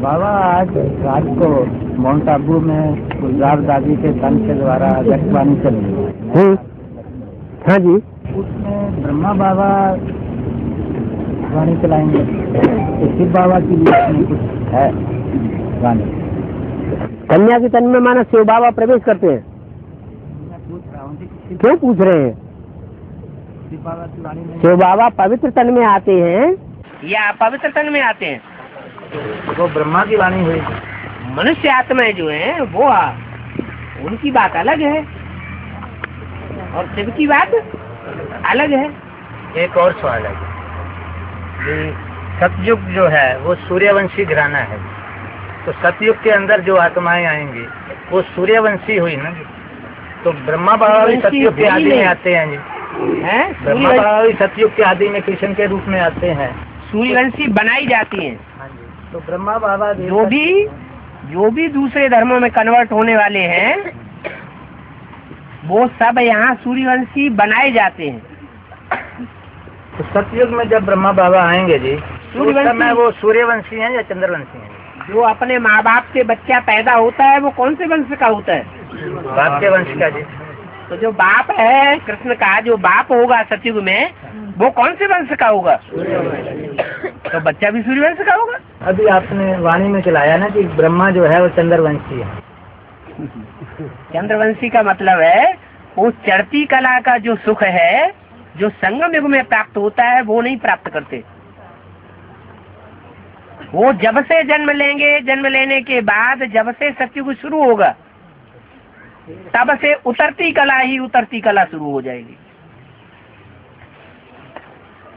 बाबा आज रात को माउंट आबू में गुलजार दादी के तन के द्वारा जगवानी चली हम्म हाँ। जी। उसमें ब्रह्मा बाबा वाणी चलाएँगे। तो शिव बाबा की भी उसमें कुछ है वाणी। कन्या के तन में माना शिव बाबा प्रवेश करते हैं। रहा हूँ क्यों पूछ रहे हैं? शिव बाबा पवित्र तन में आते हैं। या पवित्र तन में आते हैं। वो ब्रह्मा की वाणी हुई। मनुष्य आत्माएँ जो है वो आ- उनकी बात अलग है। और शिव की बात अलग है। एक और सवाल है। कि सतयुग जो है वो सूर्यवंशी घराना है। तो सतयुग के अंदर जो आत्माएँ आएँगी वो सूर्यवंशी हुई ना तो ब्रह्मा बाबा भी सतयुग के आदि में आते हैं जी। हैं? ब्रह्मा बाबा भी सतयुग के आदि में कृष्ण के रूप में आते हैं। सूर्यवंशी बनाई जाती हैं। तो ब्रह्मा बाबा जो भी जो भी दूसरे धर्मों में कन्वर्ट होने वाले हैं वो सब यहाँ सूर्यवंशी बनाए जाते हैं। तो सतयुग में जब ब्रह्मा बाबा आएँगे जी तो सूर्यवंशी- वो सूर्यवंशी हैं या चंद्रवंशी हैं? जो अपने माँ बाप से बच्चा पैदा होता है वो कौन से वंश का होता है? बाप के वंश का जी। तो जो बाप है कृष्ण का जो बाप होगा सतयुग में वो कौन से वंश का होगा? तो बच्चा भी सूर्य वंश का होगा। अभी आपने वाणी में चलाया ना कि ब्रह्मा जो है वो चंद्रवंशी है। चंद्रवंशी का मतलब है वो चढ़ती कला का जो सुख है जो संगम युग में प्राप्त होता है वो नहीं प्राप्त करते। वो जब से जन्म लेंगे जन्म लेने के बाद जब से सत्युग शुरू होगा तब से उतरती कला ही उतरती कला शुरू हो जाएगी।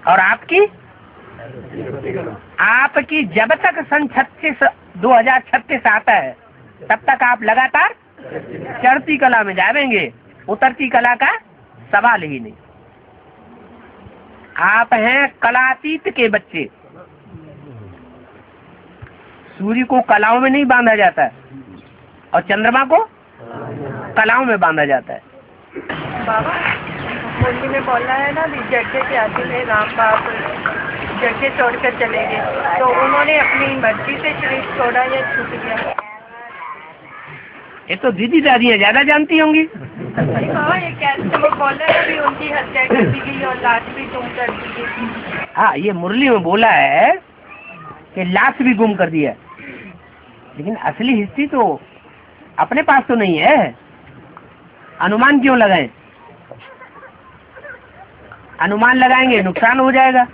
और आपकी? आपकी जब तक सन छत्तीस, दो हज़ार छत्तीस आता है, तब तक आप लगातार चढ़ती कला में जाएँगे उतरती कला का सवाल ही नहीं। आप हैं कलातीत के बच्चे। सूर्य को कलाओं में नहीं बांधा जाता। और चंद्रमा को कलाओं में बांधा जाता है। बाबा मुरली में बोला है ना जगह के आदि में राम बाप जगह छोड़कर चले गए। तो उन्होंने अपनी मर्ज़ी से शरीर छोड़ा या छूट गया। ये तो दीदी दादियाँ ज़्यादा जानती होंगी। बाबा ये कैसे बोला है भी उनकी हत्या कर दी गई और लाश भी तुम कर दी गई। हाँ ये मुरली में बोला है कि लाश भी गुम कर दिया लेकिन असली हिस्ट्री तो अपने पास तो नहीं है। अनुमान क्यों लगाएँ? अनुमान लगाएँगे नुकसान हो जाएगा।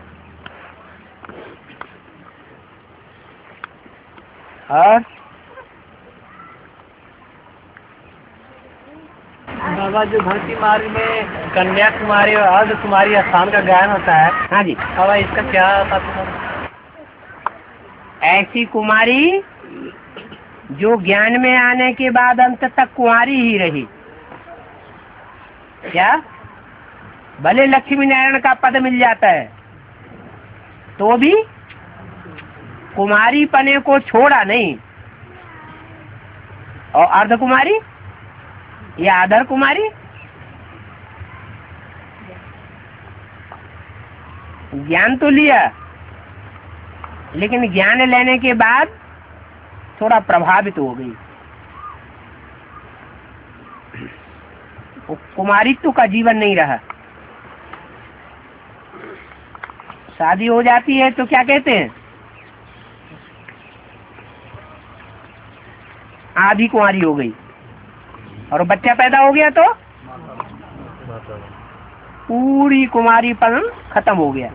और? बाबा जो भक्ति मार्ग में कन्याकुमारी और अर्ध कुमारी स्थान का गायन होता है हाँ जी। बाबा इसका क्या ऐसी कुमारी जो ज्ञान में आने के बाद अंत तक कुंवारी ही रही। क्या? भले लक्ष्मी नारायण का पद मिल जाता है तो भी कुमारी पने को छोड़ा नहीं। और अर्ध कुमारी? या आधर कुमारी? ज्ञान तो लिया, लेकिन ज्ञान लेने के बाद थोड़ा प्रभावित हो गई। कुमारित्व का जीवन नहीं रहा। शादी हो जाती है तो क्या कहते हैं? आधी कुंवारी हो गई। और बच्चा पैदा हो गया तो? पूरी कुमारी कुमारीपन खत्म हो गया।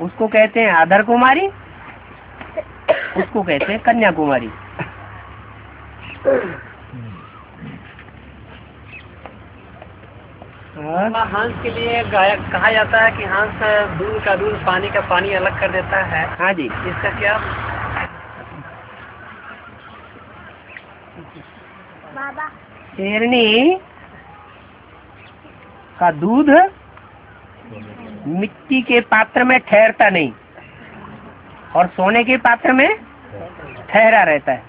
उसको कहते हैं आधर कुमारी। उसको कहते हैं कन्याकुमारी। हंस के लिए गायक कहा जाता है कि हंस दूध का दूध पानी का पानी अलग कर देता है। हाँ जी। इसका क्या? शेरनी का दूध मिट्टी के पात्र में ठहरता नहीं। और सोने के पात्र में ठहरा रहता है।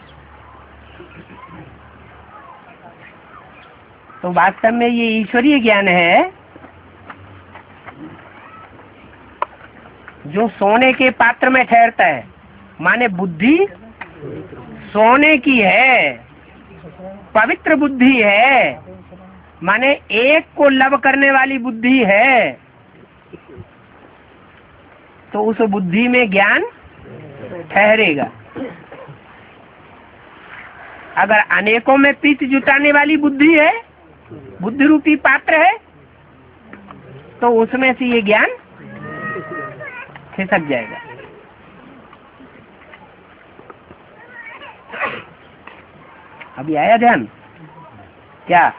तो वास्तव में ये ईश्वरीय ज्ञान है जो सोने के पात्र में ठहरता है। माने बुद्धि सोने की है, पवित्र बुद्धि है, माने एक को लव करने वाली बुद्धि है। तो उस बुद्धि में ज्ञान ठहरेगा। अगर अनेकों में पीत जुटाने वाली बुद्धि है बुद्धि रूपी पात्र है तो उसमें से ये ज्ञान खिसक जाएगा। अभी आया ध्यान? क्या?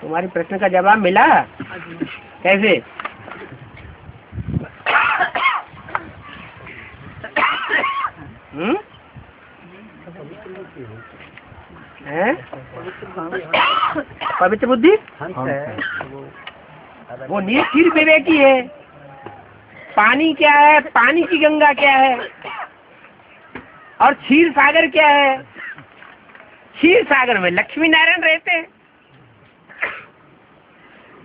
तुम्हारी प्रश्न का जवाब मिला? कैसे? हम्म? पवित्र बुद्धि? वो निश्चिर विवेकी है। पानी क्या है? पानी की गंगा क्या है? और क्षीर सागर क्या है? क्षीर सागर में लक्ष्मी नारायण रहते हैं।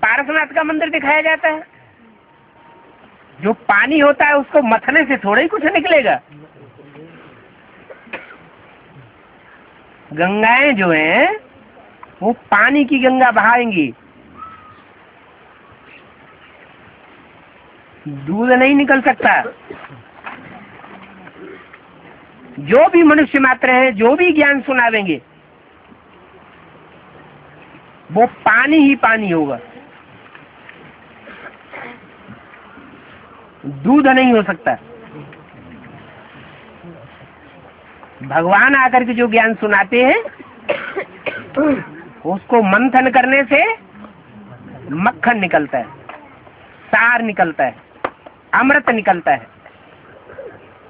पारसनाथ का मंदिर दिखाया जाता है। जो पानी होता है, उसको मथने से थोड़ा ही कुछ निकलेगा। गंगाएँ जो हैं, वो पानी की गंगा बहाएँगी। दूध नहीं निकल सकता। जो भी मनुष्य मात्र है, जो भी ज्ञान सुनावेंगे, वो पानी ही पानी होगा। दूध नहीं हो सकता। भगवान आकर के जो ज्ञान सुनाते हैं, उसको मंथन करने से मक्खन निकलता है, सार निकलता है, अमृत निकलता है।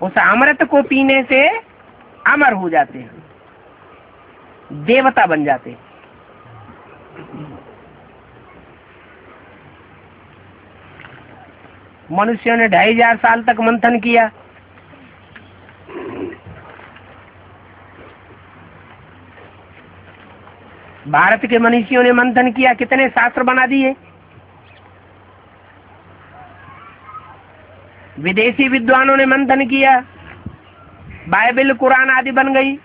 उस अमृत को पीने से अमर हो जाते हैं, देवता बन जाते हैं। मनुष्यों ने ढाई हज़ार साल तक मंथन किया। भारत के मनीषियों ने मंथन किया, कितने शास्त्र बना दिए? विदेशी विद्वानों ने मंथन किया, बाइबल, कुरान आदि बन गई।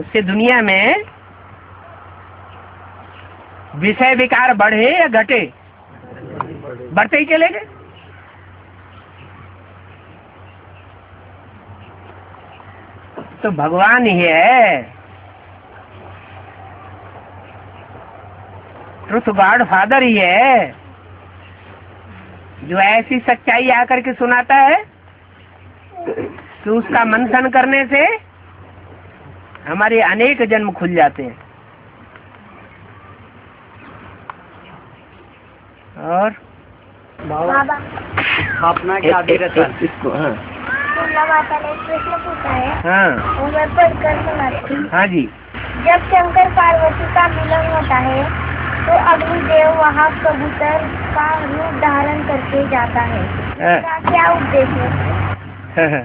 उससे दुनिया में विषय विकार बढ़े या घटे? बढ़ते ही चले गए। तो भगवान ही है। ट्रुथ गॉड फादर ही है। जो ऐसी सच्चाई आकर के सुनाता है कि उसका मंथन करने से हमारे अनेक जन्म खुल जाते हैं। और बाबा। स्थापना के आदि रहता है इसको हाँ। दुर्गा माता ने प्रश्न पूछा है हाँ। वो मैं पढ़कर सुनाती हूँ। हाँ जी। जब शंकर पार्वती का मिलन होता है तो अग्निदेव वहाँ कबूतर का रूप धारण करके जाता है। हाँ, इसका क्या उद्देश्य है हाँ।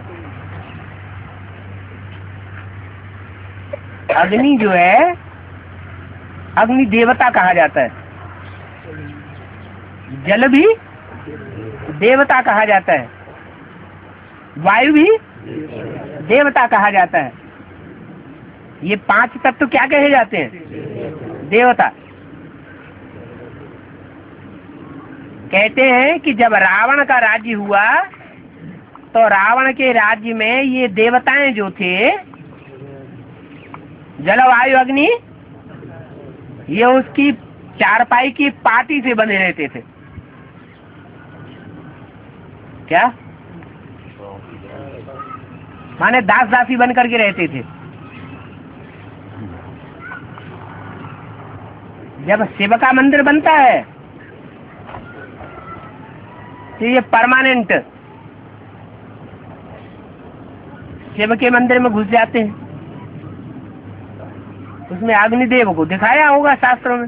अग्नि जो है अग्नि देवता कहा जाता है। जल भी देवता कहा जाता है। वायु भी देवता कहा जाता है। ये पाँच तत्व क्या कहे जाते हैं? देवता। कहते हैं कि जब रावण का राज्य हुआ तो रावण के राज्य में ये देवताएँ जो थे, जलवायु अग्नि, ये उसकी चारपाई की पार्टी से बने रहते थे। क्या? माने दास दासी बन करके रहते थे। जब शिव का मंदिर बनता है तो ये परमानेंट शिव के मंदिर में घुस जाते हैं। उसमें अग्निदेव को दिखाया होगा शास्त्रों में।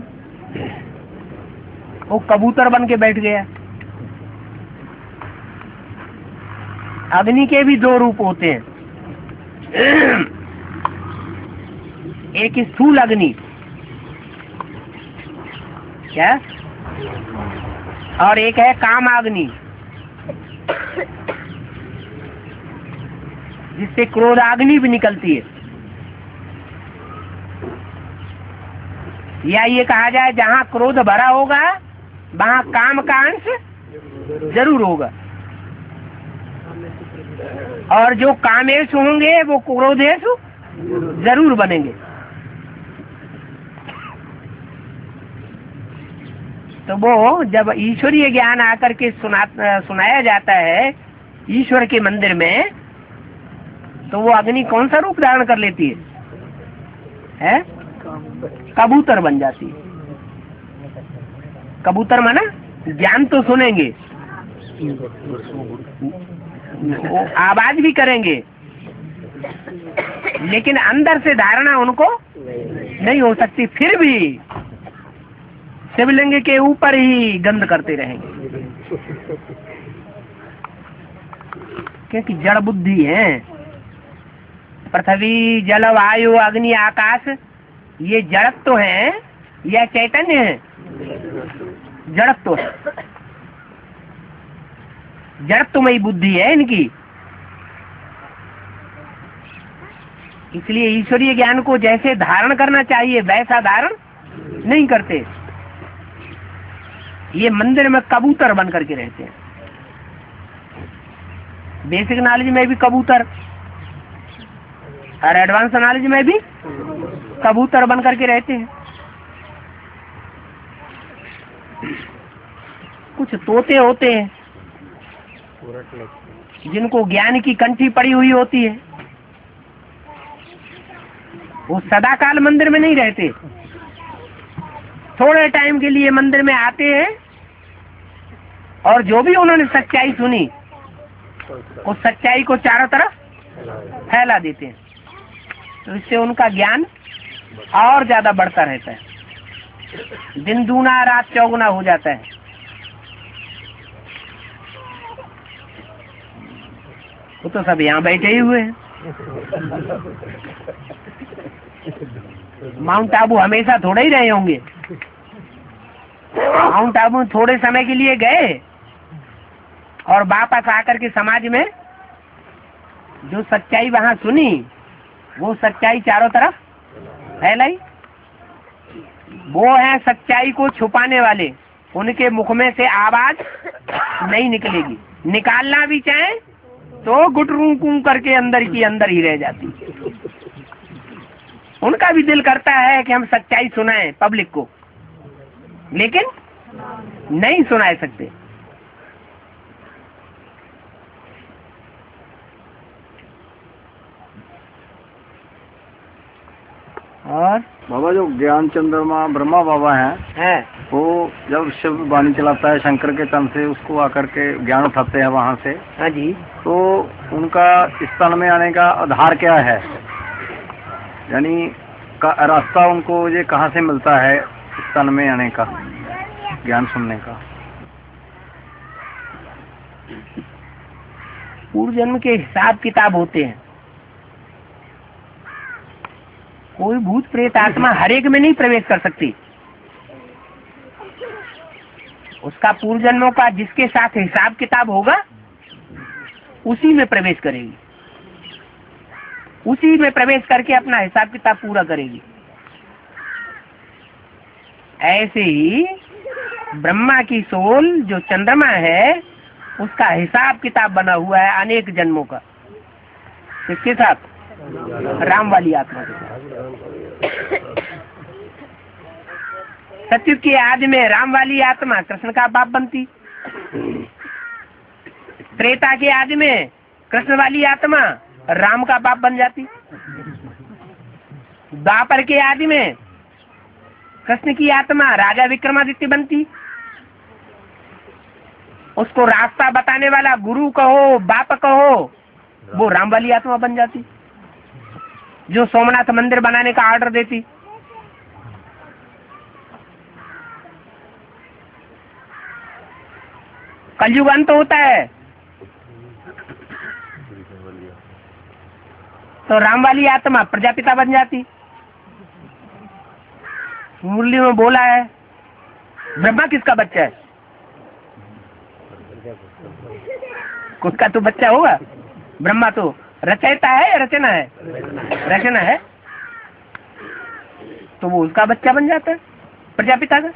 वो कबूतर बन के बैठ गया। अग्नि के भी दो रूप होते हैं। एक स्थूल अग्नि। क्या? और एक है कामाग्नि जिससे क्रोधाग्नि भी निकलती है। या ये कहा जाए, जहाँ क्रोध भरा होगा, वहाँ काम का अंश ज़रूर होगा। और जो कामेश होंगे, वो क्रोधेश ज़रूर बनेंगे। तो वो जब ईश्वरीय ज्ञान आकर के सुना, सुनाया जाता है, ईश्वर के मंदिर में तो वो अग्नि कौन सा रूप धारण कर लेती है? है? कबूतर बन जाती है। कबूतर माना, ज्ञान तो सुनेंगे। आवाज़ भी करेंगे। लेकिन अंदर से धारणा उनको नहीं हो सकती, फिर भी शिवलिंग के ऊपर ही गंध करते रहेंगे। क्योंकि जड़ बुद्धि है। पृथ्वी, जल, वायु, अग्नि, आकाश, ये जड़त तो है या चैतन्य है। जड़त तो है। जड़त्वमयी बुद्धि है इनकी। इसलिए ईश्वरीय ज्ञान को जैसे धारण करना चाहिए, वैसा धारण नहीं करते। ये मंदिर में कबूतर बन करके रहते हैं। बेसिक नॉलेज में भी कबूतर, और एडवांस नॉलेज में भी कबूतर बन करके रहते हैं। कुछ तोते होते हैं जिनको ज्ञान की कंठी पड़ी हुई होती है, वो सदाकाल मंदिर में नहीं रहते। थोड़े टाइम के लिए मंदिर में आते हैं, और जो भी उन्होंने सच्चाई सुनी उस सच्चाई को चारों तरफ़ फैला देते हैं। तो इससे उनका ज्ञान और ज़्यादा बढ़ता रहता है। दिन दूना, रात चौगुना हो जाता है। वो तो सब यहाँ बैठे ही हुए हैं। माउंट आबू हमेशा थोड़े ही रहे होंगे। माउंट आबू थोड़े समय के लिए गए और वापस आकर के समाज में जो सच्चाई वहाँ सुनी, वो सच्चाई चारों तरफ़ फैलाई। वो है सच्चाई को छुपाने वाले। उनके मुख में से आवाज़ नहीं निकलेगी। निकालना भी चाहे तो गुटरू कू करके अंदर की अंदर ही रह जाती। उनका भी दिल करता है कि हम सच्चाई सुनाएँ पब्लिक को। लेकिन नहीं सुना सकते। और? बाबा जो ज्ञान चंद्रमा ब्रह्मा बाबा हैं है। वो जब शिव वाणी चलाता है शंकर के तन से उसको आकर के ज्ञान उठाते हैं वहाँ से हाँ जी। तो उनका इस तन में आने का आधार क्या है? यानी का रास्ता उनको ये कहाँ से मिलता है इस तन में आने का ज्ञान सुनने का? पूर्व जन्म के हिसाब किताब होते हैं। कोई भूत प्रेत आत्मा हरेक में नहीं प्रवेश कर सकती। उसका पूर्व जन्मों का जिसके साथ हिसाब किताब होगा, उसी में प्रवेश करेगी। उसी में प्रवेश करके अपना हिसाब किताब पूरा करेगी। ऐसे ही ब्रह्मा की सोल जो चंद्रमा है, उसका हिसाब किताब बना हुआ है अनेक जन्मों का। किसके साथ? राम वाली आत्मा। के साथ सत्युग के आदि में राम वाली आत्मा कृष्ण का बाप बनती। त्रेता के आदि में कृष्ण वाली आत्मा राम का बाप बन जाती। द्वापर के आदि में कृष्ण की आत्मा राजा विक्रमादित्य बनती। उसको रास्ता बताने वाला गुरु कहो, बाप कहो, वो राम वाली आत्मा बन जाती। जो सोमनाथ मंदिर बनाने का ऑर्डर देती। कलयुग अंत होता है। तो राम वाली आत्मा प्रजापिता बन जाती। मुरली में बोला है, ब्रह्मा किसका बच्चा है? उसका तो बच्चा होगा, ब्रह्मा तो। रचयिता है या रचना है? रचना है। तो वो उसका बच्चा बन जाता है, प्रजापिता का।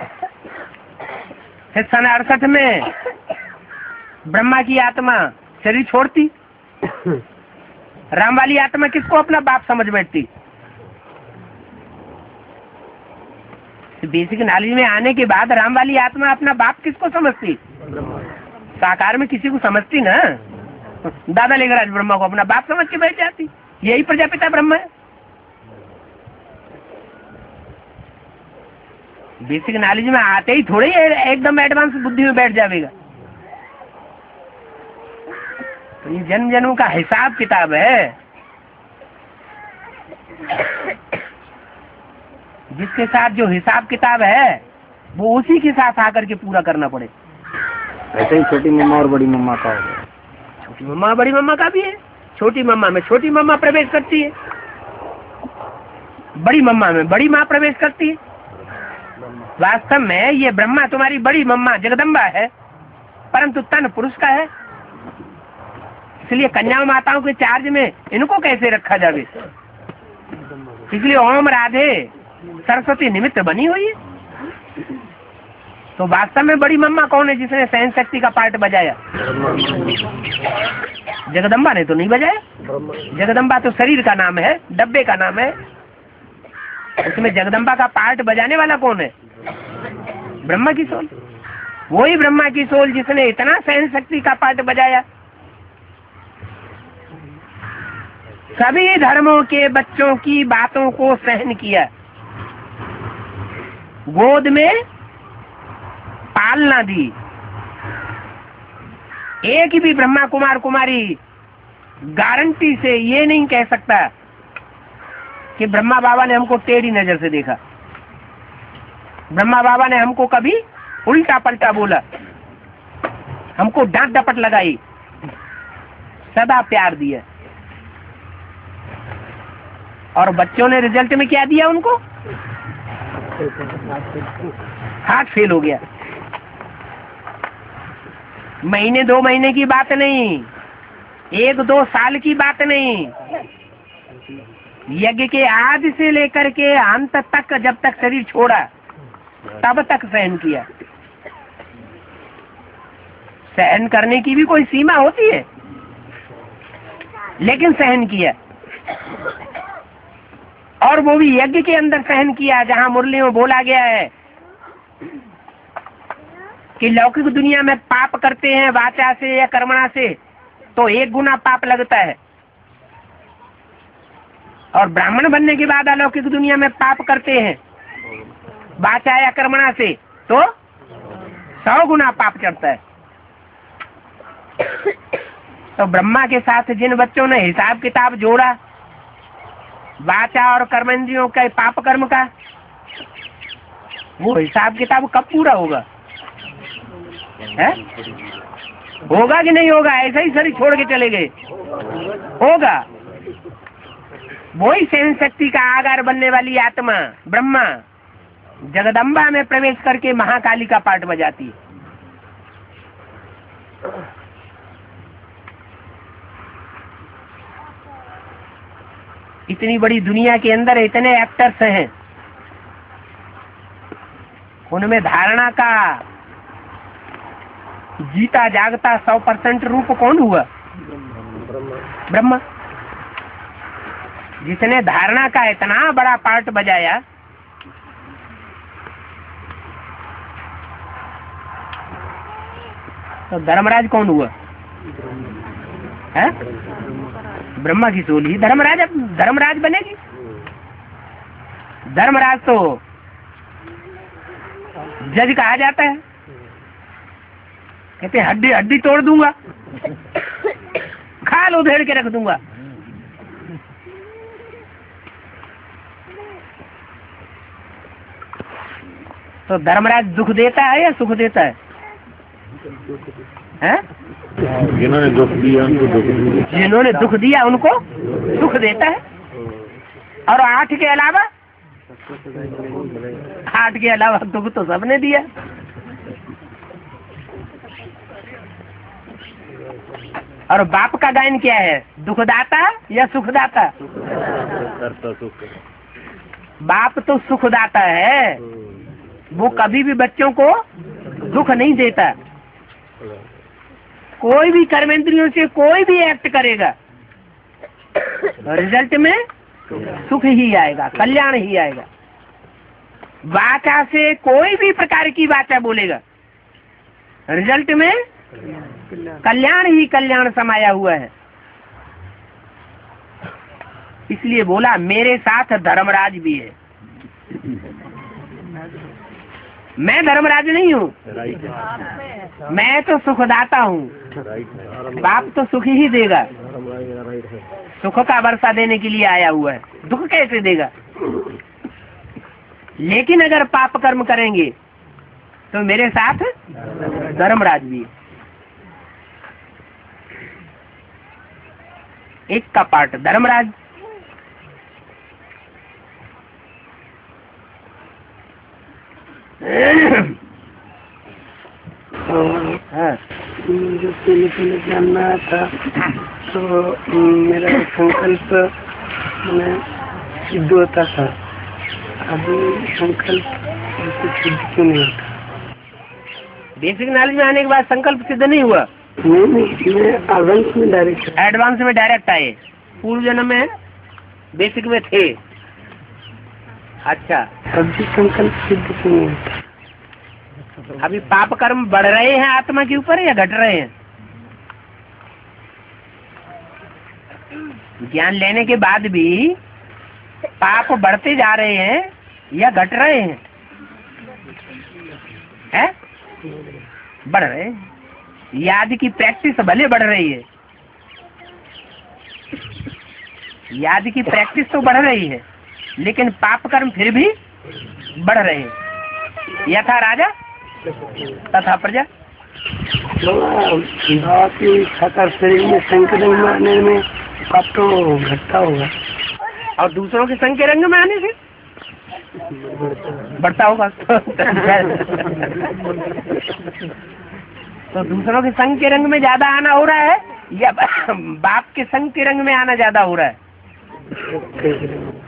फिर सन अड़सठ में ब्रह्मा की आत्मा शरीर छोड़ती। राम वाली आत्मा किसको अपना बाप समझ बैठती? बेसिक नॉलेज में आने के बाद राम वाली आत्मा अपना बाप किसको समझती? साकार में किसी को समझती ना। दादा लेकर ब्रह्मा को अपना बाप समझ के बैठ जाती। यही प्रजापिता ब्रह्मा है। बेसिक नॉलेज में आते ही थोड़े ही एकदम एडवांस बुद्धि में बैठ जाएगा। तो ये जन्म जन्म का हिसाब किताब है। जिसके साथ जो हिसाब किताब है, वो उसी के साथ आकर के पूरा करना पड़े। ऐसे ही छोटी मम्मा और बड़ी मम्मा का है छोटी मम्मा बड़ी मम्मा का भी है। छोटी मम्मा में छोटी मम्मा प्रवेश करती है। बड़ी मम्मा में बड़ी माँ प्रवेश करती है। वास्तव में ये ब्रह्मा तुम्हारी बड़ी मम्मा जगदम्बा है, परंतु तन पुरुष का है। इसलिए कन्या माताओं के चार्ज में इनको कैसे रखा जावे? इसलिए ओम राधे, सरस्वती निमित्त बनी हुई है। तो वास्तव में बड़ी मम्मा कौन है जिसने सहन शक्ति का पार्ट बजाया? जगदम्बा ने तो नहीं बजाया? जगदम्बा तो शरीर का नाम है, डब्बे का नाम है। उसमें जगदम्बा का पार्ट बजाने वाला कौन है? ब्रह्मा की सोल। वही ब्रह्मा की सोल जिसने इतना सहन शक्ति का पार्ट बजाया। सभी धर्मों के बच्चों की बातों को सहन किया। गोद में पालना दी। एक भी ब्रह्मा कुमार कुमारी गारंटी से ये नहीं कह सकता कि ब्रह्मा बाबा ने हमको टेढ़ी नज़र से देखा। ब्रह्मा बाबा ने हमको कभी उल्टा पलटा बोला। हमको डांट डपट लगाई। सदा प्यार दिया। और बच्चों ने रिज़ल्ट में क्या दिया उनको? हार्ट फेल हो गया। महीने दो महीने की बात नहीं। एक दो साल की बात नहीं। यज्ञ के आदि से लेकर के अंत तक जब तक शरीर छोड़ा, तब तक सहन किया। सहन करने की भी कोई सीमा होती है, लेकिन सहन किया। और वो भी यज्ञ के अंदर सहन किया, जहाँ मुरली में बोला गया है कि लौकिक दुनिया में पाप करते हैं, वाचा से या कर्मणा से तो एक गुना पाप लगता है। और ब्राह्मण बनने के बाद अलौकिक दुनिया में पाप करते हैं, वाचा या कर्मणा से तो सौ गुना पाप चढ़ता है। तो ब्रह्मा के साथ जिन बच्चों ने हिसाब किताब जोड़ा, वाचा और कर्मेंद्रियों के पाप कर्म का, वो हिसाब किताब कब पूरा होगा? है? होगा कि नहीं होगा? ऐसा ही शरीर छोड़ के चले गए। होगा। वही सहन शक्ति का आगार बनने वाली आत्मा, ब्रह्मा, जगदम्बा में प्रवेश करके महाकाली का पाठ बजाती है। इतनी बड़ी दुनिया के अंदर इतने एक्टर्स हैं। उनमें धारणा का जीता जागता सौ परसेंट रूप कौन हुआ? ब्रह्मा। जिसने धारणा का इतना बड़ा पार्ट बजाया तो धर्मराज कौन हुआ? है? ब्रह्मा की सोल धर्मराज, अब धर्मराज बनेगी। धर्मराज तो जज कहा जाता है। कहते हड्डी हड्डी तोड़ दूँगा। खाल उधेड़ के रख दूँगा। तो धर्मराज दुख देता है या सुख देता है? जिन्होंने दुख दिया उनको दुख दिया जिन्होंने दुख दिया उनको सुख देता है। और आठ के अलावा? आठ के अलावा दुख तो सबने दिया। और बाप का गायन क्या है? दुखदाता या सुखदाता? सुख बाप तो सुखदाता है। वो कभी भी बच्चों को दुख नहीं देता। कोई भी कर्मेंद्रियों से कोई भी एक्ट करेगा रिज़ल्ट में सुख ही आएगा कल्याण ही आएगा। वाचा से कोई भी प्रकार की वाचा बोलेगा रिज़ल्ट में कल्याण। ही कल्याण समाया हुआ है। इसलिए बोला, मेरे साथ धर्मराज भी है। मैं धर्मराज नहीं हूँ। मैं तो सुखदाता हूँ। बाप तो सुख ही देगा। सुख का वर्षा देने के लिए आया हुआ है। दुख कैसे देगा? लेकिन अगर पाप कर्म करेंगे तो मेरे साथ धर्मराज भी है। एक का पार्ट धर्मराज। हाँ। जो पहले पहले जानना था तो मेरा संकल्प सिद्ध होता था। अभी संकल्प सिद्ध क्यों नहीं होता? बेसिक नॉलेज में आने के बाद संकल्प सिद्ध नहीं हुआ। नहीं नहीं मैं एडवांस में डायरेक्ट एडवांस में डायरेक्ट आए। पूर्व जन्म में बेसिक में थे। अच्छा। भी संकल्प सिद्ध क्यों नहीं होता अभी पाप कर्म बढ़ रहे हैं आत्मा के ऊपर या घट रहे हैं? ज्ञान लेने के बाद भी पाप बढ़ते जा रहे हैं या घट रहे हैं? हैं? बढ़ रहे हैं। याद की प्रैक्टिस भले बढ़ रही है। याद की प्रैक्टिस तो बढ़ रही है लेकिन पाप कर्म फिर भी बढ़ रहे हैं। यथा राजा तथा प्रजा। शरीर में पाप तो घटता होगा और दूसरों के संग के रंग में आने से? बढ़ता होगा। तो दूसरों के संग के रंग में ज़्यादा आना हो रहा है या बाप के संग के रंग में आना ज़्यादा हो रहा है?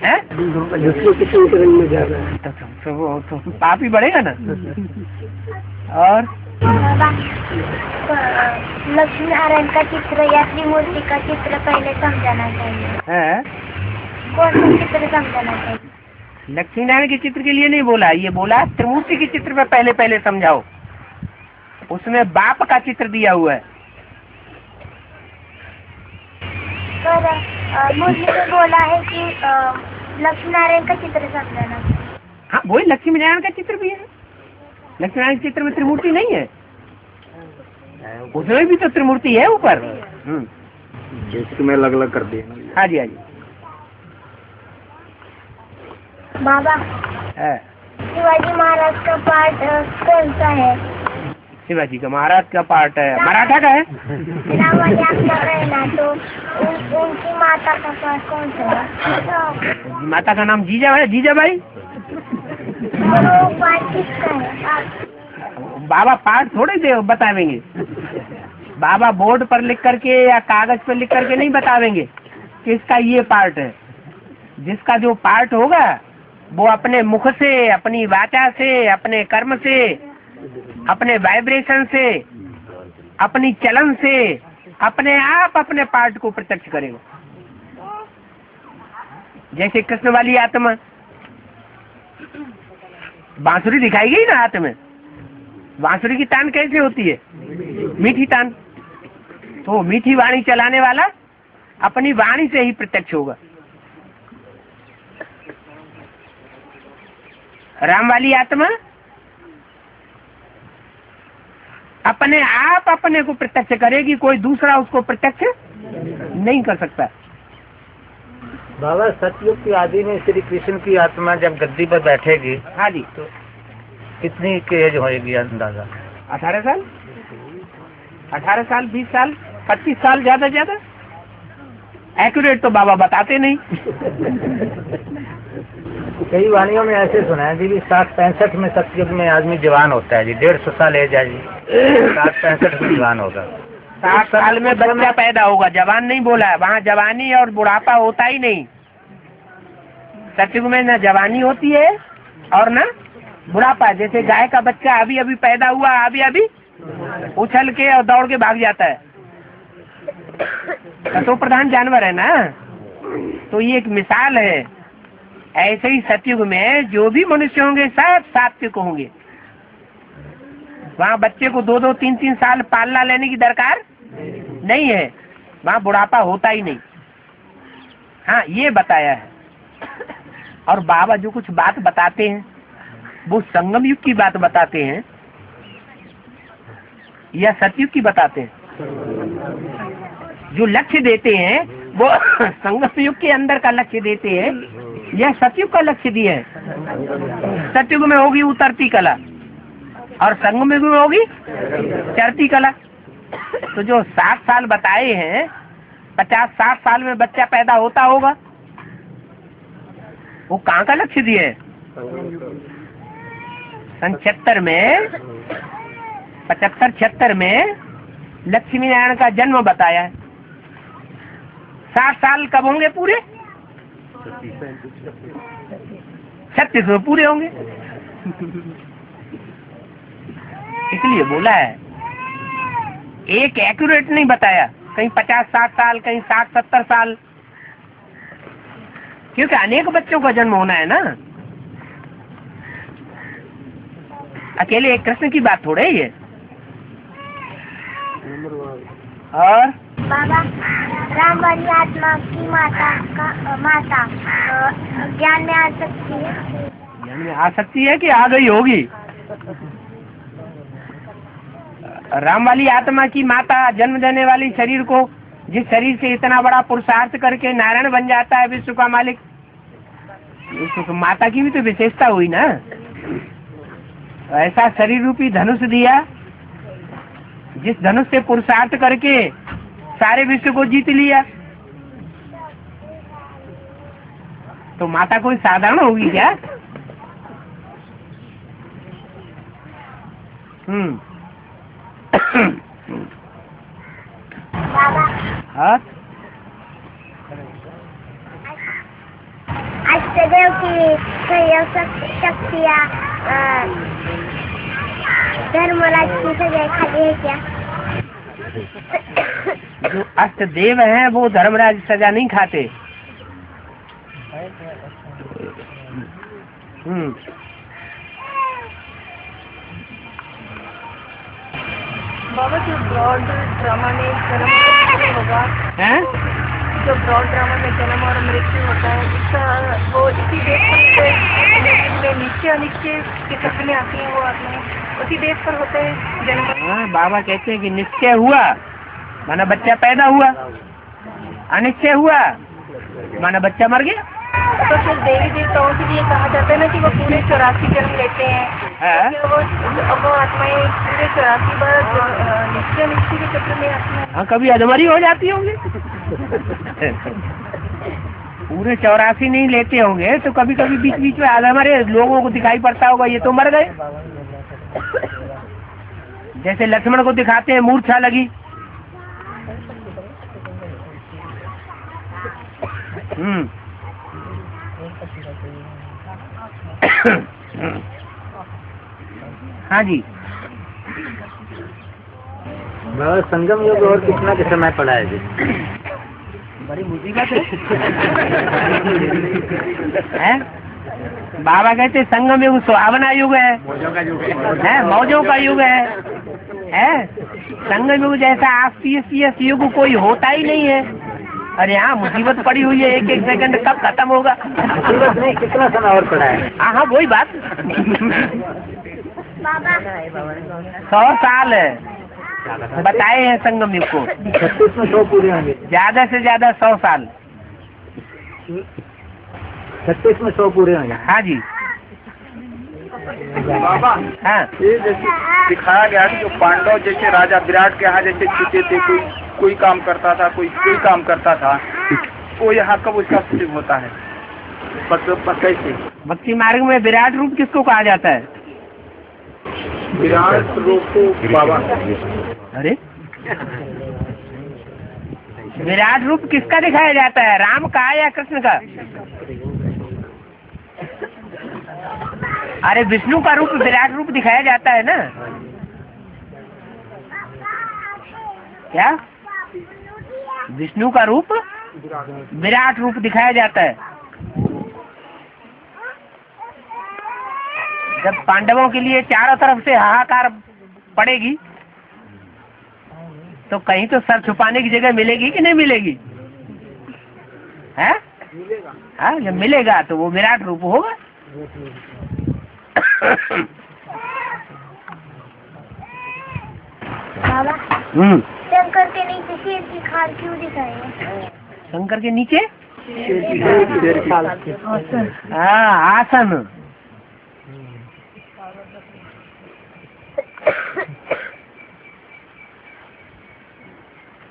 हैं? दूसरों के संकट में जा रहा है तो, तो, तो, तो पाप ही बढ़ेगा ना? और? लक्ष्मी नारायण का चित्र या त्रिमूर्ति का चित्र पहले समझाना चाहिए। है? कौन सा चित्र समझाना चाहिए? लक्ष्मी नारायण के चित्र के लिए नहीं बोला ये बोला त्रिमूर्ति के चित्र में पहले पहले समझाओ। उसमें बाप का चित्र दिया हुआ है। पर मुरली बोला है कि लक्ष्मी नारायण का चित्र समझाना हाँ वही लक्ष्मी नारायण का चित्र भी है। लक्ष्मी नारायण चित्र में त्रिमूर्ति नहीं है। उसमें भी तो त्रिमूर्ति है ऊपर। हम्म, में अलग अलग कर दिए हाँ जी हाँ जी। बाबा शिवाजी महाराज का पार्ट कौन सा है? शिवाजी का महाराज का पार्ट है। मराठा का है? उनकी माता का नाम जीजा है? जीजा भाई बाबा पार्ट थोड़े दे, बतावेंगे। बाबा बोर्ड पर लिख करके या कागज़ पर लिख करके नहीं बतावेंगे कि इसका ये पार्ट है। जिसका जो पार्ट होगा, वो अपने मुख से, अपनी वाचा से, अपने कर्म से अपने वाइब्रेशन से, अपनी चलन से, अपने आप अपने पार्ट को प्रत्यक्ष करेगा। जैसे कृष्ण वाली आत्मा। बांसुरी दिखाई गई ना हाथ में? बांसुरी की तान कैसे होती है? मीठी तान। तो मीठी वाणी चलाने वाला अपनी वाणी से ही प्रत्यक्ष होगा। राम वाली आत्मा अपने आप अपने को प्रत्यक्ष करेगी कोई दूसरा उसको प्रत्यक्ष नहीं कर सकता। बाबा सतयुग की आदि में श्री कृष्ण की आत्मा जब गद्दी पर बैठेगी हाँ जी। तो कितनी एज होएगी अंदाज़ा? अठारह साल? अठारह साल बीस साल पच्चीस साल ज़्यादा ज़्यादा? एक्यूरेट तो बाबा बताते नहीं। कई वाणियों में ऐसे सुना है, जी साठ पैंसठ में सतयुग में आदमी जवान होता है, जी। डेढ़ सौ साल एज है, जी। साठ पैंसठ में जवान होगा। साठ साल में बच्चा पैदा होगा। जवान नहीं बोला है। वहाँ जवानी और बुढ़ापा होता ही नहीं। सतयुग में न जवानी होती है और न बुढ़ापा। जैसे गाय का बच्चा अभी अभी पैदा हुआ, अभी अभी उछल के और दौड़ के भाग जाता है। तो प्रधान जानवर है ना? तो ये एक मिसाल है। ऐसे ही सतयुग में जो भी मनुष्य होंगे, सब सात्विक होंगे। वहाँ बच्चे को दो दो तीन तीन साल पालना लेने की दरकार नहीं है। वहाँ बुढ़ापा होता ही नहीं। हाँ ये बताया है। और बाबा जो कुछ बात बताते हैं, वो संगम युग की बात बताते हैं, या सतयुग की बताते हैं। जो लक्ष्य देते हैं, वो संगम युग के अंदर का लक्ष्य देते हैं या सतयुग का लक्ष्य दिए है। सतयुग में होगी उतरती कला। और संगम में भी होगी चढ़ती कला। तो जो साठ साल बताए हैं, पचास साठ साल में बच्चा पैदा होता होगा। वो कहाँ का लक्ष्य दिए है? में, पचहत्तर छिहत्तर में लक्ष्मी नारायण का जन्म बताया है। साठ साल कब होंगे पूरे? छत्तीस में पूरे होंगे। इसलिए बोला है, एक एक्यूरेट नहीं बताया, कहीं पचास साठ साल, कहीं साठ सत्तर साल। क्योंकि अनेक बच्चों का जन्म होना है ना। अकेले एक कृष्ण की बात थोड़े ही है और बाबा, राम वाली आत्मा की माता का, माता ज्ञान में आ सकती है? में आ सकती है कि आ गई होगी? राम वाली आत्मा की माता जन्म देने वाली शरीर को, जिस शरीर से इतना बड़ा पुरुषार्थ करके नारायण बन जाता है विश्व का मालिक, विश्व की माता की भी तो विशेषता हुई ना। ऐसा शरीर रूपी धनुष दिया, जिस धनुष से पुरुषार्थ करके सारे विश्व को जीत लिया। तो माता कोई साधारण होगी क्या? हम्म। हाँ? अष्टदेव की शक्तियाँ धर्मराज की सजा खाली है क्या? जो अष्ट देव हैं वो धर्मराज सजा नहीं खाते। हम्म। बाबा जो ब्रॉड ड्रामा में जन्म और मृत्यु होगा हैं? जो ब्रॉड ड्रामा में जन्म और मृत्यु होता है उसका वो इसी देश में निश्चय अनिश्चय के चक्र में आती है वो आत्माएँ उसी देश पर होते हैं जन्म। हाँ, बाबा कहते हैं कि निश्चय हुआ। माना बच्चा पैदा हुआ। अनिश्चय हुआ। माना बच्चा मर गया। तो फिर देवी देवताओं के लिए कहा जाता है ना कि वो पूरे चौरासी जन्म लेते हैं। वो वो आत्माएँ पूरे चौरासी बार निश्चय निश्चय के चक्र में आती हैं। हाँ कभी अधमरी हो जाती होंगी। पूरे चौरासी नहीं लेते होंगे तो कभी कभी बीच बीच में अधमरे लोगों को दिखाई पड़ता होगा ये तो मर गए। जैसे लक्ष्मण को दिखाते हैं, मूर्छा लगी। हम्म। हाँ जी। संगम योग और कितना के समय है जी बड़ी मुसीबत है। बाबा कहते संगम युग सुहावना युग है। है। मौजों का युग है। है? संगम युग जैसा आस्तीस युग कोई होता ही नहीं है। अरे यहाँ मुसीबत पड़ी हुई है एक एक सेकंड कब खत्म होगा। नहीं कितना समय और पड़ा है? हाँ हाँ वही बात। बाबा। सौ साल है। बताए हैं संगम युग को। छत्तीस में सौ पूरे होंगे। ज़्यादा से ज़्यादा सौ साल। छत्तीस में सौ पूरे होंगे। हाँ जी। बाबा हाँ। ये जैसे दिखाया गया कि जो पांडव जैसे राजा विराट के यहाँ जैसे छुट्टे थे कोई कोई काम करता था कोई कोई काम करता था वो यहाँ कब उसका होता है? पक, पक, कैसे? भक्ति मार्ग में विराट रूप किसको कहा जाता है? विराट रूप बाबा। अरे? विराट रूप किसका दिखाया जाता है? राम का या कृष्ण का? अरे विष्णु का रूप विराट रूप दिखाया जाता है ना? क्या? विष्णु का रूप? विराट रूप दिखाया जाता है। जब पांडवों के लिए चारों तरफ़ से हाहाकार पड़ेगी तो कहीं तो सर छुपाने की जगह मिलेगी कि नहीं मिलेगी? है? हाँ जब मिलेगा तो वो विराट रूप होगा। हम्म। शंकर के नीचे शेर की खाल क्यों दिखाई? है शंकर के नीचे? शेर की खाल। हाँ आसन।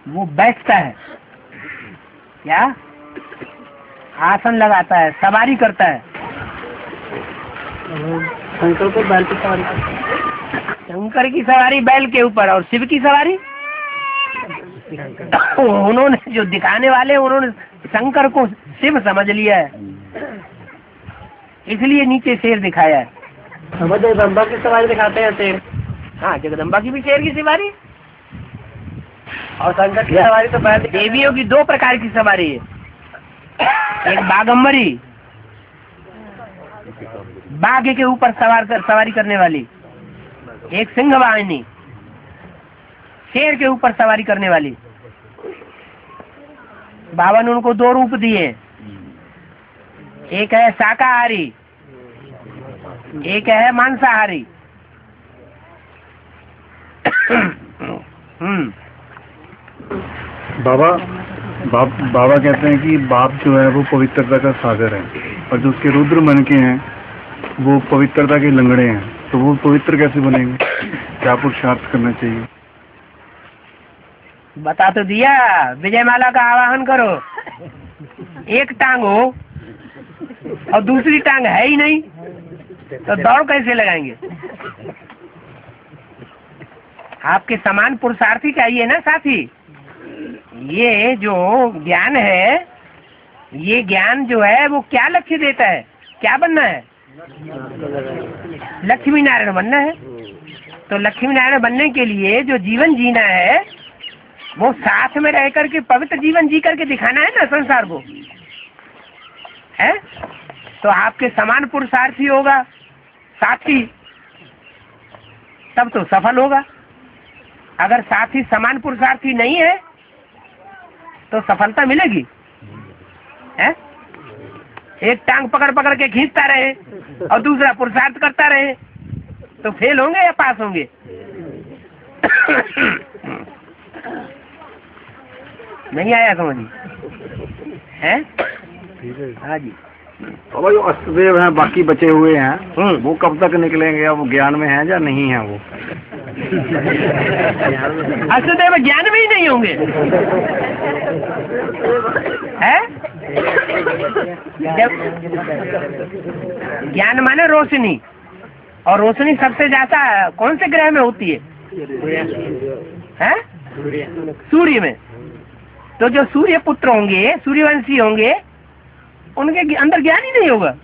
वो बैठता है। क्या? आसन लगाता है सवारी करता है। शंकर को बैल की सवारी शंकर की सवारी बैल के ऊपर और शिव की सवारी? उन्होंने जो दिखाने वाले उन्होंने शंकर को शिव समझ लिया है। इसलिए नीचे शेर दिखाया है। समझ जगदम्बा की सवारी दिखाते हैं शेर। हाँ जगदम्बा की भी शेर की सवारी? और शंकर की सवारी तो दिखाते देवियों की दो प्रकार की सवारी है। एक बागम्बरी बाघ के ऊपर सवार कर सवारी करने वाली। एक सिंह वाहिनी शेर के ऊपर सवारी करने वाली। बाबा ने उनको दो रूप दिए। एक है शाकाहारी एक है मांसाहारी। हम्म। बाबा बाप बाबा कहते हैं कि बाप जो है वो पवित्रता का सागर है और जो उसके रुद्र मन के हैं, वो पवित्रता के लंगड़े हैं। तो वो पवित्र कैसे बनेंगे? क्या पुरुषार्थ करना चाहिए? बता तो दिया विजय माला का आवाहन करो। एक टांग हो और दूसरी टांग है ही नहीं तो दौड़ कैसे लगाएँगे? आपके समान पुरुषार्थी चाहिए ना, साथी? ये जो ज्ञान है, ये ज्ञान जो है, वो क्या लक्ष्य देता है? क्या बनना है? लक्ष्मी नारायण बनना है। तो लक्ष्मी नारायण बनने के लिए जो जीवन जीना है, वो साथ में रह करके पवित्र जीवन जी करके दिखाना है ना संसार को? है? तो आपके समान पुरुषार्थी होगा, साथी। तब तो सफल होगा। अगर साथी समान पुरुषार्थी नहीं है तो सफलता मिलेगी? है? एक टांग पकड़ पकड़ के खींचता रहे और दूसरा पुरुषार्थ करता रहे तो फेल होंगे या पास होंगे? नहीं आया समझ है। हाँ जी। बाबा जो अष्टदेव हैं बाकी बचे हुए हैं। हम्म। वो कब तक निकलेंगे? अब ज्ञान में हैं या नहीं है वो? अष्टदेव ज्ञान में ही नहीं होंगे। है? ज्ञान माने रोशनी। और रोशनी सबसे ज़्यादा कौन से ग्रह में होती है? है? सूर्य में। तो जो सूर्य पुत्र होंगे सूर्यवंशी होंगे उनके अंदर ज्ञान ही नहीं होगा।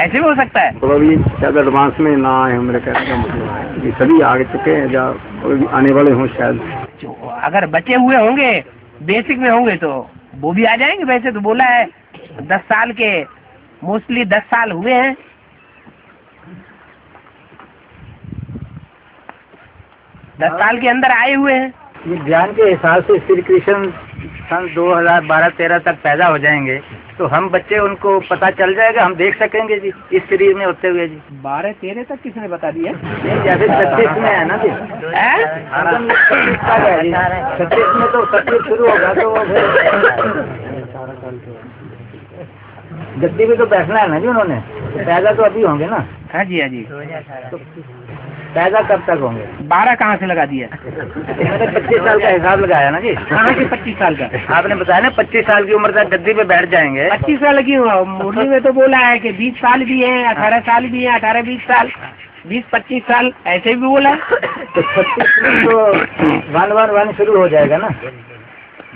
ऐसे भी हो सकता है। तो अभी शायद एडवांस में ना आए मेरे कहने का मतलब है। सभी आगे चुके हैं या आने वाले हों शायद। अगर बचे हुए होंगे बेसिक में होंगे तो वो भी आ जाएँगे वैसे तो बोला है। दस साल के मोस्टली दस साल हुए हैं। दस साल के अंदर आए हुए हैं। ये ज्ञान के हिसाब से श्री कृष्ण सन 2012-13 तक पैदा हो जाएँगे तो हम बच्चे उनको पता चल जाएगा हम देख सकेंगे जी इस शरीर में होते हुए जी। बारह तेरह तक किसने बता दिया? छत्तीस में है ना जी। छत्तीस है। छत्तीस में तो छत्तीस शुरू होगा तो गद्दी में तो बैठना है ना जी उन्होंने तो पैदा तो अभी होंगे ना। हाँ जी हाँ जी। तो पैदा कब तक होंगे? बारह कहाँ से लगा दिया? मैंने पच्चीस साल का हिसाब लगाया ना जी। कहाँ से पच्चीस साल का? आपने बताया ना पच्चीस साल की उम्र तक गद्दी पे बैठ जाएँगे। पच्चीस साल की मुरली में तो बोला है कि बीस साल भी है अठारह साल भी है अठारह बीस साल बीस पच्चीस साल ऐसे भी बोला तो छत्तीस तो वन वन वन शुरू हो जाएगा ना।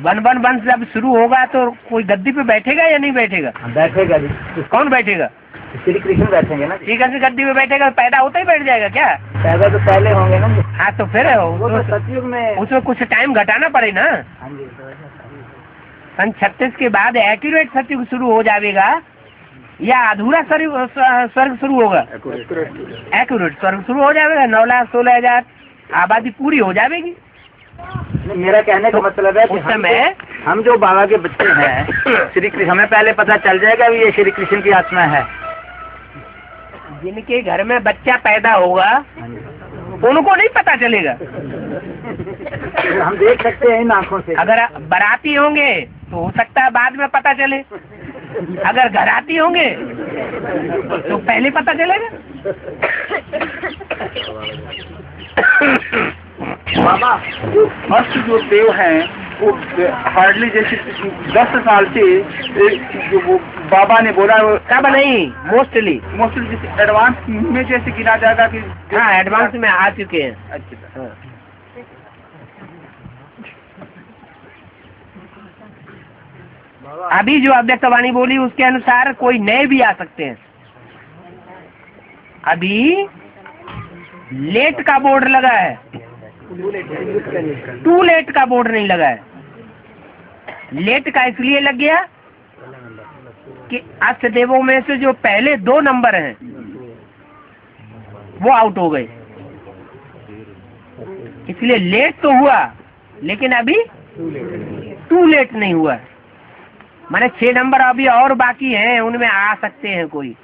वन वन वन जब शुरू होगा तो कोई गद्दी पे बैठेगा या नहीं बैठेगा? बैठेगा जी। कौन बैठेगा? श्री कृष्ण बैठेंगे ना। ठीक है गद्दी पे बैठेगा पैदा होता ही बैठ जाएगा क्या? पैदा तो पहले होंगे ना। हाँ तो फिर वो तो सतयुग में उसमें कुछ टाइम घटाना पड़े ना। हाँ सन छत्तीस के बाद एक्यूरेट सतयुग शुरू हो जाएगा या अधूरा स्वर्ग शुरू होगा? एक्यूरेट स्वर्ग शुरू हो जाएगा नौ लाख सोलह हज़ार आबादी पूरी हो जाएगी। मेरा कहने का मतलब है कि उस समय हम जो बाबा के बच्चे हैं श्री कृष्ण हमें पहले पता चल जाएगा ये श्री कृष्ण की आत्मा है। जिनके घर में बच्चा पैदा होगा हाँ उनको नहीं पता चलेगा। हम देख सकते हैं इन आँखों से। अगर बराती होंगे तो हो सकता है बाद में पता चले। अगर घराती होंगे तो पहले पता चलेगा। बाबा जो फ़र्स्ट जो देव हैं वो हार्डली जैसे दस साल से जो वो बाबा ने बोला वो कब नहीं मोस्टली मोस्टली जैसे एडवांस में जैसे गिना जाएगा कि हाँ एडवांस में आ चुके हैं। अच्छा। हाँ। अभी जो अव्यक्तवाणी बोली उसके अनुसार कोई नए भी आ सकते हैं। अभी लेट का बोर्ड लगा है। टू लेट का बोर्ड नहीं लगा है। लेट का इसलिए लग गया कि अष्ट देवों में से जो पहले दो नंबर हैं, वो आउट हो गए। इसलिए लेट तो हुआ, लेकिन अभी टू लेट नहीं हुआ। माने छह नंबर अभी और बाकी हैं, उनमें आ सकते हैं कोई।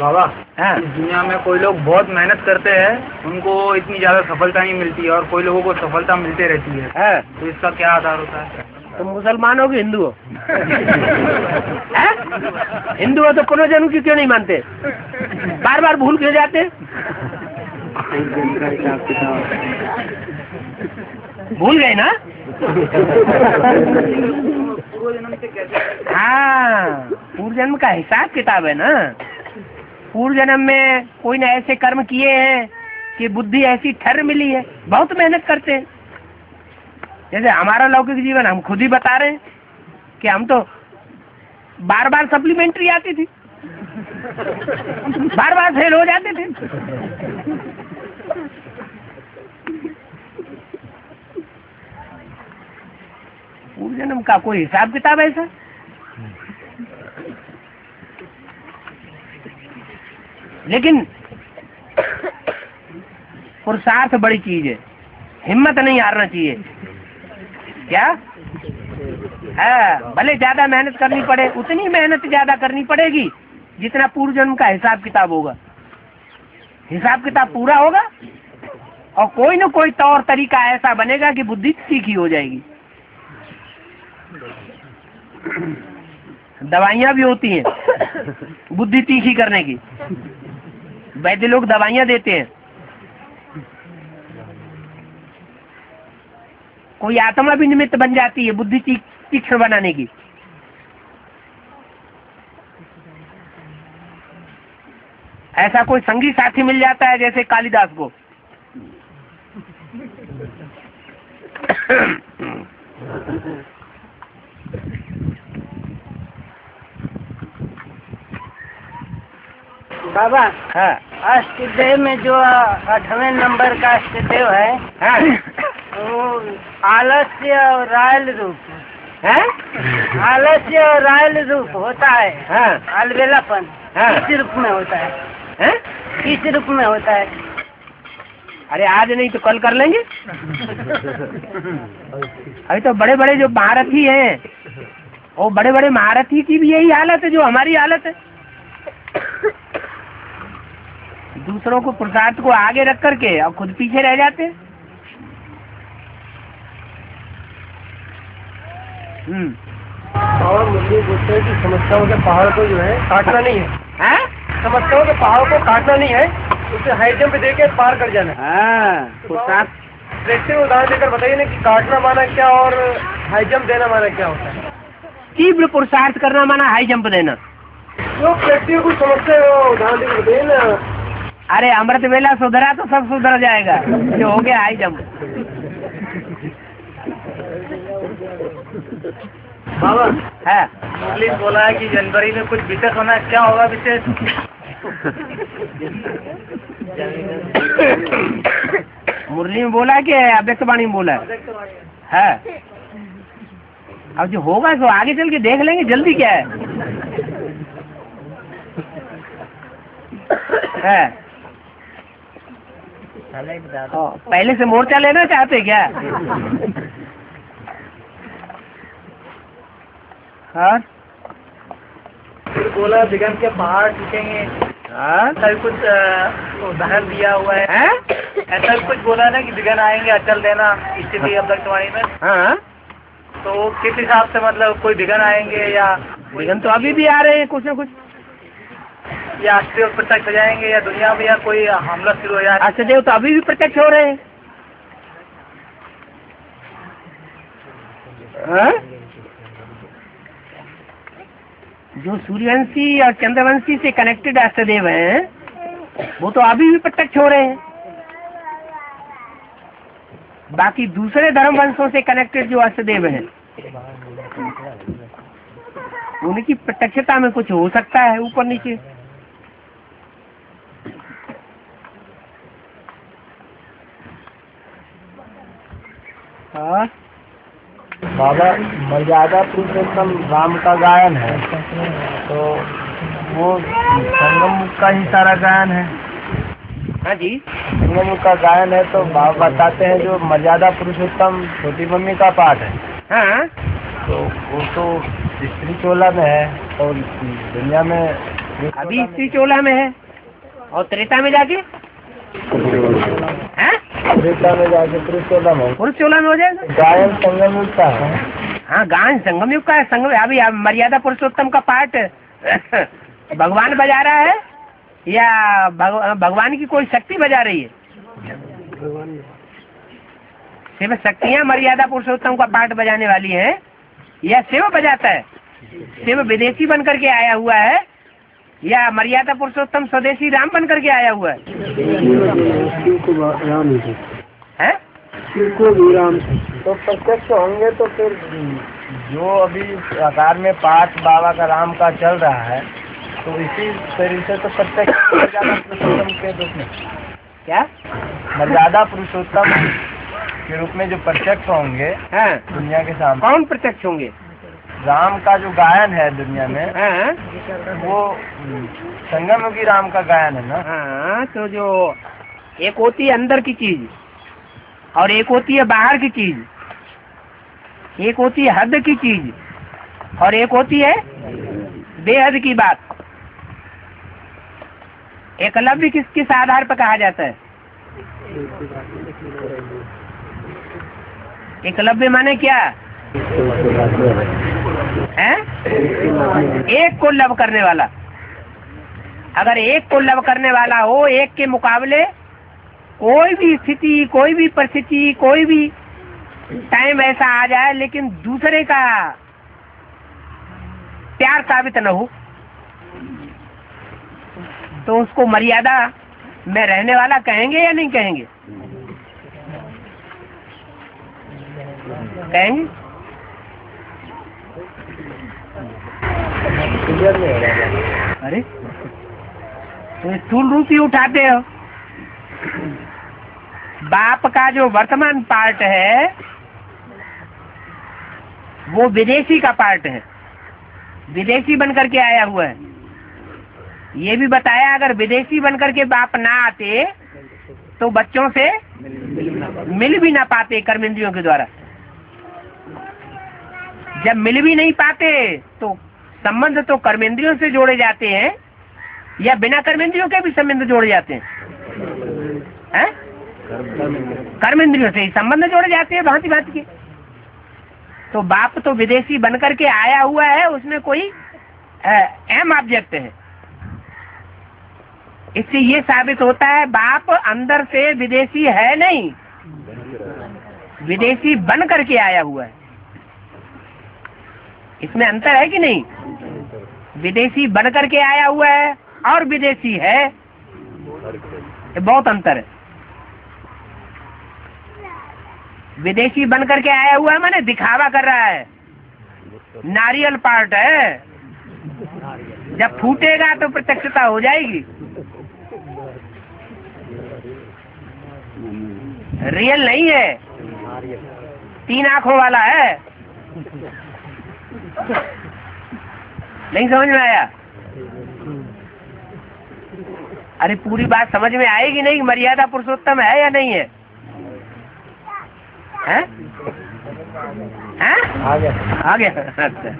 बाबा हाँ। इस दुनिया में कोई लोग बहुत मेहनत करते हैं उनको इतनी ज़्यादा सफलता नहीं मिलती और कोई लोगों को सफलता मिलती रहती है। हाँ। तो इसका क्या आधार होता है? तुम मुसलमान हो कि हिंदू हो? हिंदू हो तो पुनर्जन्म की क्यों नहीं मानते? बार बार भूल क्यों जाते? भूल गए ना? हाँ पूर्व जन्म का हिसाब किताब है ना? पूर्व जन्म में कोई ने ऐसे कर्म किए हैं कि बुद्धि ऐसी ठर मिली है। बहुत मेहनत करते हैं। जैसे हमारा लौकिक जीवन, हम खुद ही बता रहे हैं कि हम तो बार बार सप्लीमेंट्री आती थी। बार बार फेल हो जाते थे। पूर्व जन्म का कोई हिसाब किताब ऐसा? लेकिन पुरुषार्थ बड़ी चीज़ है। हिम्मत नहीं हारना चाहिए। क्या? है, भले ज़्यादा मेहनत करनी पड़े, उतनी मेहनत ज़्यादा करनी पड़ेगी, जितना पूर्व जन्म का हिसाब किताब होगा। हिसाब किताब पूरा होगा, और कोई न कोई तौर तरीका ऐसा बनेगा कि बुद्धि सीखी हो जाएगी। दवाइयाँ भी होती हैं, बुद्धि तीखी करने की। वैद्य लोग दवाइयाँ देते हैं। कोई आत्मा भी निमित्त बन जाती है बुद्धि तीक्ष्ण बनाने की। ऐसा कोई संगी साथी मिल जाता है जैसे कालिदास को। बाबा हाँ। अष्टदेव में जो आठवें नंबर का अष्टदेव है हाँ। वो आलस्य और रायल रूप। हैं? आलस्य और रायल रूप होता है। हाँ। अलबेलापन। हाँ। किस रूप में होता है? हैं? किस रूप में होता है? अरे आज नहीं तो कल कर लेंगे। अभी तो बड़े बड़े जो महारथी हैं वो बड़े बड़े महारथी की भी यही हालत है जो हमारी हालत है। दूसरों को पुरुषार्थ को आगे रख करके और खुद पीछे रह जाते? हम्म। और मुझे बोलते हैं कि समस्याओं के पहाड़ को जो है काटना नहीं है। हैं? समस्याओं के पहाड़ को काटना नहीं है उसे हाई जंप देके पार कर जाना है। हाँ देखते उदाहरण देकर बताइए ना कि काटना माना क्या और हाई जंप देना माना क्या होता है? तीव्र पुरुषार्थ करना माना हाई जंप देना। जो व्यक्ति को समस्या हो उदाहरण देकर बताइए ना। अरे अमृत वेला सुधरा तो सब सुधर जाएगा। जो हो गया आई जम बाबा है। मुरली बोला है कि जनवरी में कुछ विशेष होना है। क्या होगा विशेष? मुरली में बोला कि अव्यक्त वाणी में बोला है। अब जो होगा तो आगे चल के देख लेंगे जल्दी क्या है। है। हाँ, पहले से मोर्चा लेना चाहते क्या? हाँ? फिर बोला विगन के पहाड़ टूटेंगे हाँ? भी कुछ उदाहरण दिया हुआ है। हैं? ऐसा कुछ बोला ना कि विगन आएँगे अचल देना स्थिति अभ्यक्तवाणी में। हाँ? तो किस हिसाब से मतलब कोई विघन आएँगे या विघन तो अभी भी आ रहे हैं कुछ ना कुछ। या अस्थिर प्रत्यक्ष हो जाएँगे या दुनिया में या कोई हमला शुरू हो जाए। अष्टदेव तो अभी भी प्रत्यक्ष हो रहे हैं? हाँ? जो सूर्यवंशी और चंद्रवंशी से कनेक्टेड अष्टदेव हैं, वो तो अभी भी प्रत्यक्ष हो रहे हैं। बाकी दूसरे धर्म वंशों से कनेक्टेड जो अष्टदेव हैं उनकी प्रत्यक्षता में कुछ हो सकता है, ऊपर नीचे। हाँ? बाबा मर्यादा पुरुषोत्तम राम का गायन है। तो वो संगम का ही सारा गायन है। हाँ जी। संगम का गायन है तो बाबा बताते हैं जो मर्यादा पुरुषोत्तम छोटी मम्मी का पाठ है। हाँ। तो वो तो स्त्री चोला में है तो दुनिया में अभी स्त्री चोला में है और त्रेता में जाके? हैं? त्रेता में जाके चोला में पुरुष चोला में हो जाएगा। गायन संगम युग का है। हाँ गान संगम युग का है संगम अभी मर्यादा पुरुषोत्तम का पाठ भगवान बजा रहा है या भग, भगवान की कोई शक्ति बजा रही है? शिव शक्तियाँ मर्यादा पुरुषोत्तम का पाठ बजाने वाली है या शिव बजाता है? शिव विदेशी बन करके आया हुआ है या मर्यादा पुरुषोत्तम स्वदेशी राम बन करके आया हुआ है? राम ही? को भी राम तो प्रत्यक्ष होंगे तो फिर जो अभी आकार में पाठ बाबा का राम का चल रहा है तो इसी तरीके से तो प्रत्यक्ष पुरुषोत्तम के रूप में। क्या? मर्यादा पुरुषोत्तम के रूप में जो प्रत्यक्ष होंगे हाँ। दुनिया के सामने। कौन प्रत्यक्ष होंगे? राम का जो गायन है दुनिया में हाँ। वो संगम युगी राम का गायन है ना? हाँ तो जो एक होती है अंदर की चीज़ और एक होती है बाहर की चीज़। एक होती है हद की चीज़ और एक होती है बेहद की बात। एकलव्य किस किस आधार पर कहा जाता है? एकलव्य माने क्या? है? एक को लव करने वाला। अगर एक को लव करने वाला हो, एक के मुकाबले, कोई भी स्थिति, कोई भी परिस्थिति, कोई भी टाइम ऐसा आ जाए, लेकिन दूसरे का प्यार साबित न हो तो उसको मर्यादा में रहने वाला कहेंगे या नहीं कहेंगे? कहेंगे? अरे तो स्थूल रूप ही उठाते हो। बाप का जो वर्तमान पार्ट है, वो विदेशी का पार्ट है। विदेशी बन करके आया हुआ है। ये भी बताया, अगर विदेशी बन करके बाप ना आते तो बच्चों से मिल भी ना पाते कर्मेंद्रियों के द्वारा। जब मिल भी नहीं पाते तो संबंध तो कर्मेंद्रियों से जोड़े जाते हैं, या बिना कर्मेंद्रियों के भी संबंध जोड़े जाते हैं? हैं? कर्मेंद्रियों से ही संबंध जोड़े जाते हैं, भांति भांति के। तो बाप तो विदेशी बन करके आया हुआ है, उसमें कोई एम ऑब्जेक्ट है। इससे ये साबित होता है, बाप अंदर से विदेशी है नहीं, विदेशी बन करके आया हुआ है। इसमें अंतर है कि नहीं? विदेशी बन करके आया हुआ है और विदेशी है। बहुत अंतर है। विदेशी बन करके आया हुआ है माने दिखावा कर रहा है। नारियल पार्ट है। जब फूटेगा तो प्रत्यक्षता हो जाएगी। रियल नहीं है। तीन आँखों वाला है। नहीं समझ में आया? अरे पूरी बात समझ में आएगी नहीं? मर्यादा पुरुषोत्तम है या नहीं है? हैं? हैं? आ गया आ गया अच्छा।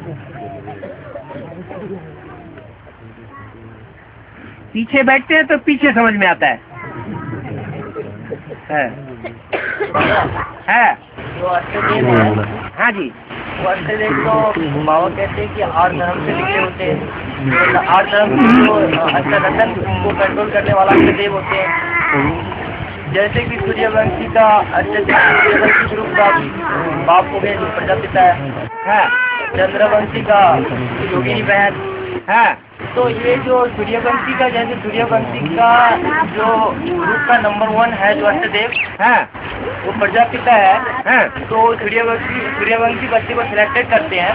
पीछे बैठते हैं तो पीछे समझ में आता है है, है। है। हाँ जी। तो बाबा कहते हैं कि आठ धर्म से लिखे होते हैं। तो आठ धर्म के कंट्रोल करने वाला अष्टदेव होते हैं। जैसे कि सूर्यवंशी का अष्टदेव सूर्यवंशी ग्रुप का बाप हो गए जो प्रजापिता है। है। चंद्रवंशी का योगी बहन। है। तो ये जो सूर्यवंशी का जैसे सूर्यवंशी का जो ग्रुप का नंबर वन है जो अष्टदेव है। वो प्रजापिता है है। तो सूर्यवंशी सूर्यवंशी बच्चे को सिलेक्टेड करते हैं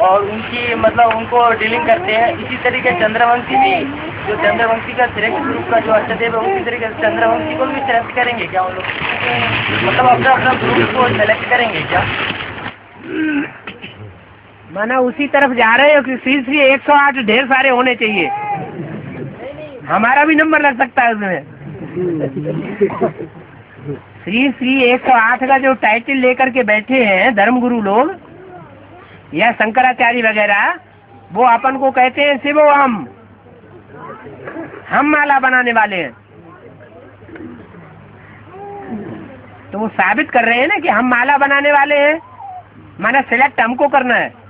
और उनकी मतलब उनको डीलिंग करते हैं। इसी तरीके चंद्रवंशी भी जो चंद्रवंशी का सिलेक्ट ग्रुप का जो अष्टदेव है उसी तरीके से चंद्रवंशी को भी सिलेक्ट करेंगे क्या वो लोग? मतलब अपना अपना ग्रुप को सिलेक्ट करेंगे क्या? माना उसी तरफ़ जा रहे हो कि श्री श्री 108 ढेर सारे होने चाहिए। हमारा भी नंबर लग सकता है उसमें। श्री श्री 108 का जो टाइटल लेकर के बैठे हैं, धर्मगुरु लोग, या शंकराचार्य वगैरह, वो अपन को कहते हैं, शिवो हम हम माला बनाने वाले हैं। तो वो साबित कर रहे हैं ना कि हम माला बनाने वाले हैं। माना सिलेक्ट हमको करना है।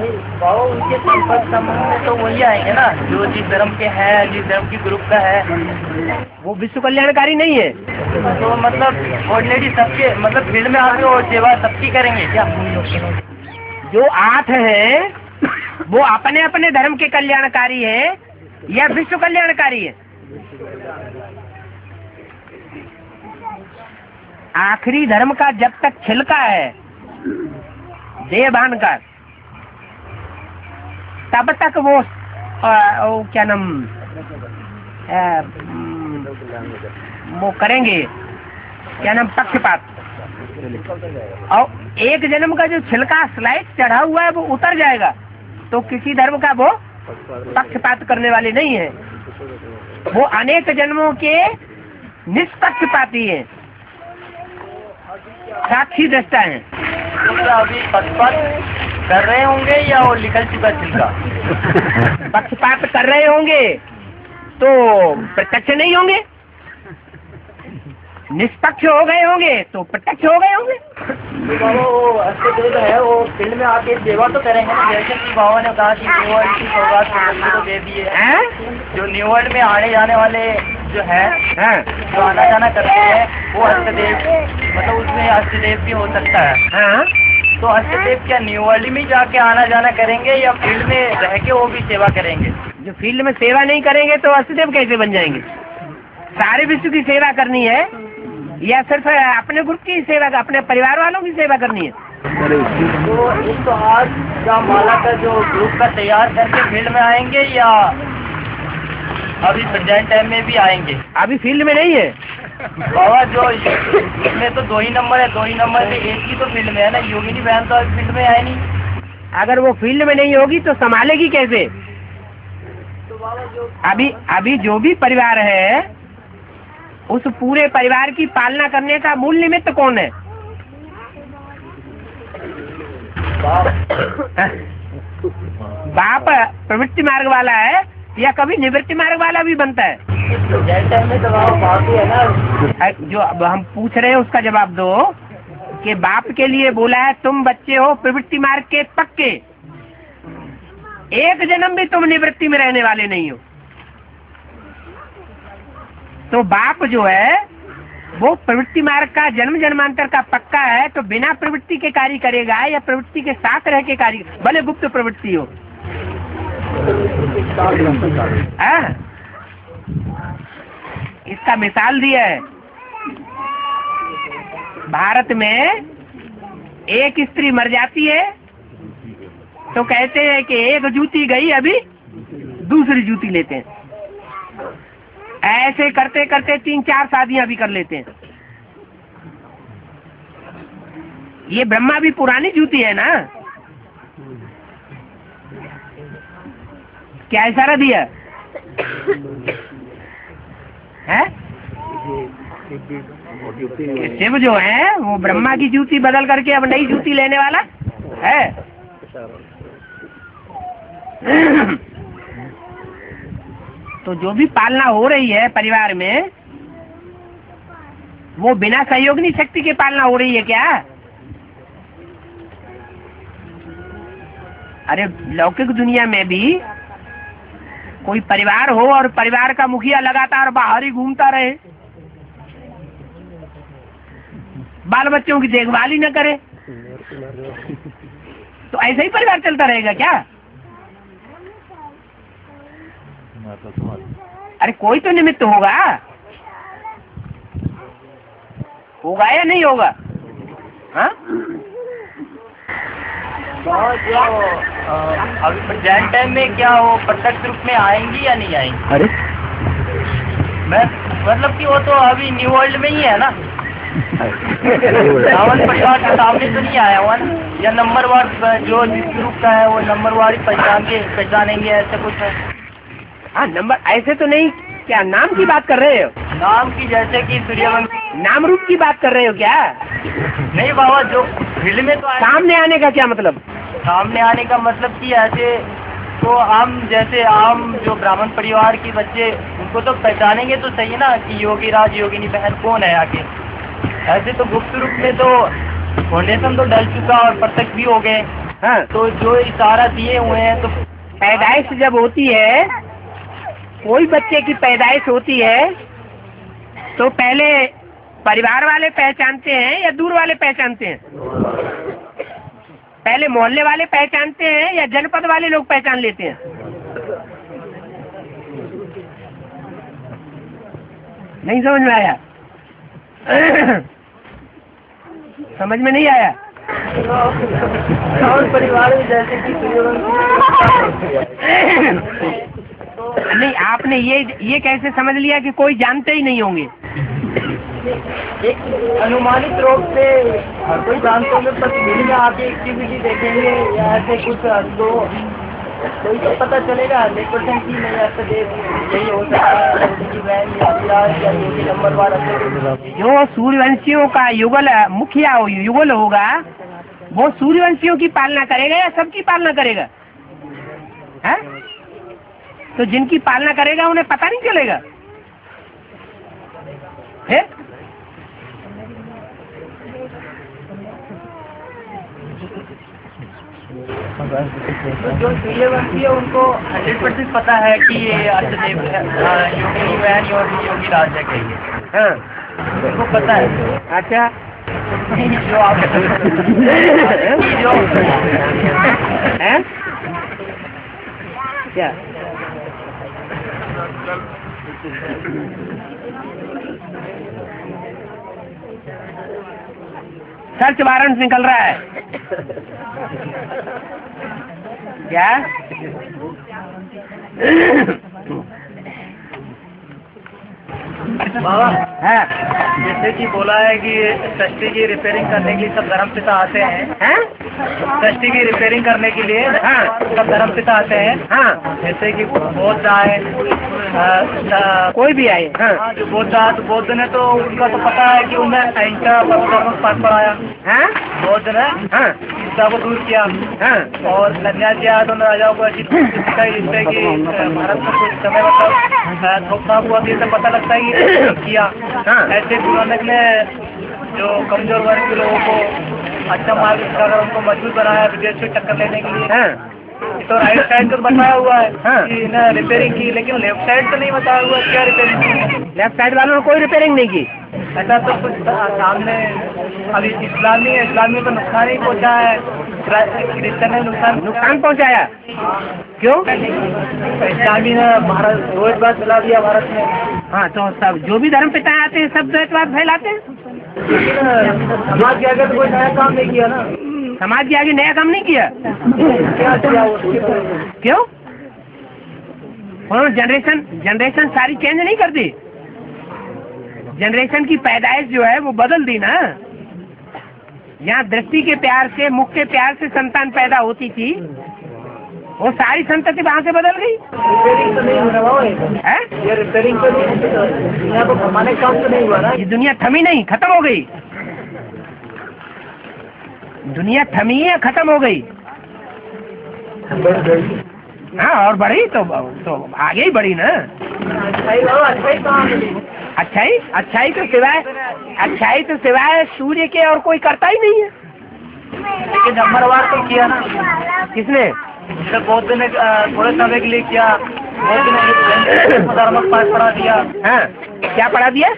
बाबा उनके संपर्क संबंध में तो वही आएँगे ना जो जिस धर्म के हैं जिस धर्म की ग्रुप का है। वो विश्व कल्याणकारी नहीं है। तो मतलब ऑर्डिनरी सबके मतलब फ़ील्ड में आके और सेवा सबकी करेंगे क्या? जो आठ है वो अपने अपने धर्म के कल्याणकारी है या विश्व कल्याणकारी है? आखिरी धर्म का जब तक छिलका है देहबान का तब तक वो, आ, वो क्या नाम वो करेंगे क्या नाम पक्षपात और एक जन्म का जो छिलका स्लाइड चढ़ा हुआ है वो उतर जाएगा तो किसी धर्म का वो पक्षपात करने वाले नहीं है वो अनेक जन्मों के निष्पक्षपाती हैं साक्षी दृष्टा हैं। अभी पक्षपात कर रहे होंगे या वो निकल चुका छिलका पक्षपात कर रहे होंगे तो प्रत्यक्ष नहीं होंगे? निष्पक्ष हो गए होंगे तो प्रत्यक्ष हो गए होंगे। तो है वो फ़ील्ड में आके सेवा तो करेंगे जैसे कि बाबा ने कहा कि न्यू वर्ल्ड की सौगात तो को दे दिए। हैं? जो न्यू वर्ल्ड में आने जाने वाले जो है हैं। जो आना जाना करते हैं वो अष्टदेव मतलब उसमें अष्टदेव भी हो सकता है। हाँ। तो अष्टदेव क्या न्यू वर्ल्ड में जाके आना जाना करेंगे या फ़ील्ड में रह के वो भी सेवा करेंगे? जो फ़ील्ड में सेवा नहीं करेंगे तो अष्टदेव कैसे बन जाएँगे? सारे विश्व की सेवा करनी है। या सिर्फ़ अपने ग्रुप की सेवा अपने परिवार वालों की सेवा करनी है? तो एक तो आज का माला का जो ग्रुप का तैयार करके फ़ील्ड में आएँगे या अभी प्रेजेंट टाइम में भी आएँगे? अभी फ़ील्ड में नहीं है। बाबा जो इसमें तो दो ही नंबर है दो ही नंबर में एक ही तो फ़ील्ड में है ना? योगिनी बहन तो अभी फ़ील्ड में आए नहीं। अगर वो फ़ील्ड में नहीं होगी तो संभालेगी कैसे? अभी अभी जो भी परिवार है उस पूरे परिवार की पालना करने का मूल निमित्त कौन है? बाप प्रवृत्ति मार्ग वाला है या कभी निवृत्ति मार्ग वाला भी बनता है? जो अब हम पूछ रहे हैं, उसका जवाब दो कि बाप के लिए बोला है, तुम बच्चे हो, प्रवृत्ति मार्ग के पक्के। एक जन्म भी तुम निवृत्ति में रहने वाले नहीं हो। तो बाप जो है, वो प्रवृत्ति मार्ग का जन्म जन्मांतर का पक्का है तो बिना प्रवृत्ति के कार्य करेगा या प्रवृत्ति के साथ रह के कार्य, भले गुप्त प्रवृत्ति हो। हाँ? इसका मिसाल दिया है। भारत में एक स्त्री मर जाती है तो कहते हैं कि एक जूती गई, अभी दूसरी जूती लेते हैं। ऐसे करते करते तीन चार शादियाँ भी कर लेते हैं। ये ब्रह्मा भी पुरानी जूती है ना? क्या इशारा दिया? है? शिव जो है? वो ब्रह्मा की जूती बदल करके अब नई जूती लेने वाला है? तो जो भी पालना हो रही है परिवार में, वो बिना सहयोगनी शक्ति के पालना हो रही है क्या? अरे, लौकिक दुनिया में भी कोई परिवार हो और परिवार का मुखिया लगातार बाहर ही घूमता रहे। बाल बच्चों की देखभाल ही न करे। तो ऐसा ही परिवार चलता रहेगा क्या? अरे कोई तो निमित्त होगा। होगा या नहीं होगा? हाँ? अभी प्रेजेंट टाइम में क्या वो प्रत्यक्ष रूप में आएँगी या नहीं आएँगी? अरे। मैं मतलब कि वो तो अभी न्यू वर्ल्ड में ही है ना। रावण परिवार के सामने तो नहीं आया हुआ ना। या नंबर वार जो जिस ग्रुप का है वो नंबर वार ही पहचान के पहचानेंगे ऐसा कुछ है। हाँ नंबर ऐसे तो नहीं। क्या नाम की बात कर रहे हो? नाम की जैसे कि सूर्यवंशी। नाम रूप की बात कर रहे हो क्या? नहीं बाबा जो फ़ील्ड में तो सामने आने का क्या मतलब? सामने आने का मतलब कि ऐसे तो हम जैसे आम जो ब्राह्मण परिवार के बच्चे उनको तो पहचानेंगे तो सही ना कि योगी राज योगिनी बहन कौन है आके ऐसे तो गुप्त रूप में तो फाउंडेशन तो डल चुका और प्रत्यक्ष भी हो गए। हाँ। तो जो इशारा दिए हुए हैं तो पैदाइश जब होती है कोई बच्चे की पैदाइश होती है तो पहले परिवार वाले पहचानते हैं या दूर वाले पहचानते हैं? पहले मोहल्ले वाले पहचानते हैं या जनपद वाले लोग पहचान लेते हैं? नहीं समझ में आया? समझ में नहीं आया? और परिवार में जैसे कि नहीं आपने ये ये कैसे समझ लिया कि कोई जानते ही नहीं होंगे? एक अनुमानित रूप से हर कोई जानते होंगे पर फ़ील्ड में आके एक्टिविटी देखेंगे या ऐसे कुछ तो कोई तो पता चलेगा हंड्रेड परसेंट की नहीं ऐसा देख यही हो सकता है जो सूर्यवंशियों का युगल मुखिया हो- युगल होगा वो सूर्यवंशियों की पालना करेगा या सबकी पालना करेगा? है? तो जिनकी पालना करेगा उन्हें पता नहीं चलेगा। है? तो जो सूर्यवंशी है उनको हंड्रेड परसेंट पता है कि ये अष्टदेव योगी बहन और योगी राज है कहिए हाँ। उनको पता है। अच्छा। जो आप जो है? सर्च वारंट निकल रहा है। क्या? है। जैसे कि बोला है कि सृष्टि की रिपेयरिंग करने के लिए सब धर्म पिता आते हैं। हैं? सृष्टि की रिपेयरिंग करने के लिए हाँ। सब धर्म पिता आते हैं। हाँ। जैसे कि बौद्ध आए कोई भी आए हाँ। हाँ, जो बौद्ध आए तो बौद्ध ने तो उनका तो पता है कि उन्हें अहिंसा परम पद पढ़ाया। हाँ। बौद्ध ने हाँ। हिंसा को दूर किया। हाँ। और सन्यासी आया तो राजाओं को ऐसी जिससे कि भारत में कुछ समय मतलब थोपना हुआ तो पता लगता है कि किया। हाँ। ऐसे टूर्नामेंट में ने जो कमज़ोर वर्ग के लोगों को अच्छा मार्ग दिखाकर उनको मज़बूत बनाया विदेश से टक्कर लेने के लिए। हाँ। तो राइट साइड तो बताया हुआ है हाँ। कि रिपेयरिंग की लेकिन लेफ़्ट साइड तो नहीं बताया हुआ है, क्या रिपेयरिंग लेफ़्ट साइड वालों ने कोई रिपेयरिंग नहीं की। ऐसा तो कुछ सामने अभी इस्लामी है इस्लामी को नुकसान ही पहुँचा है। क्रिश्चन ने नुकसान नुकसान पहुँचाया? क्यों? इस्लामी ने भारत रोज़गार चला दिया भारत में। हाँ तो सब जो भी धर्म पिता आते हैं सब द्वैतवाद फैलाते हैं। लेकिन समाज के तो कोई नया काम नहीं किया ना। समाज के आगे नया काम नहीं किया। क्या? उन्होंने जनरेशन जनरेशन सारी चेंज नहीं कर दी। जनरेशन की पैदाइश जो है वो बदल दी ना। यहाँ दृष्टि के प्यार से मुख के प्यार से संतान पैदा होती थी। वो सारी संतति वहाँ से बदल गई। तो तो तो ये दुनिया थमी नहीं खत्म हो गई। दुनिया थमी है खत्म हो गई। हाँ और बढ़ी तो तो आगे ही बढ़ी ना। अच्छाई अच्छाई तो सिवाय अच्छाई तो सिवाय सूर्य के और कोई करता ही नहीं है। लेकिन नंबरवार तो किया ना। किसने? जैसे बौद्ध ने थोड़े समय के लिए किया। बौद्ध ने धर्मक पढ़ा दिया। हाँ क्या पढ़ा दिया?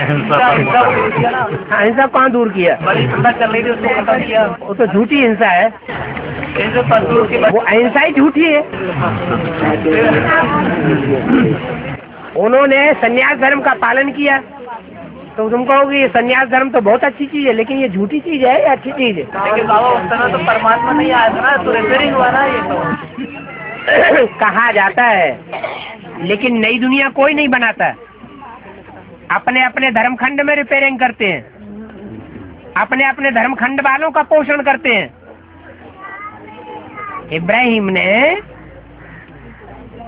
हिंसा हिंसा को दूर किया हाँ हिंसा कौन दूर किया। बड़ी हिंसा चल रही थी उसको खत्म किया। वो तो झूठी हिंसा है। वो अहिंसा ही झूठी है। उन्होंने संन्यास धर्म का पालन किया। तो तुम कहोगे ये संन्यास धर्म तो बहुत अच्छी चीज़ है लेकिन ये झूठी चीज़ है या अच्छी चीज़ है? लेकिन बाबा उस समय तो परमात्मा नहीं आया था ना तो रिपेयरिंग हुआ ना ये तो। कहा जाता है लेकिन नई दुनिया कोई नहीं बनाता। अपने अपने धर्मखंड में रिपेयरिंग करते हैं। अपने अपने धर्मखंड वालों का पोषण करते हैं। इब्राहिम ने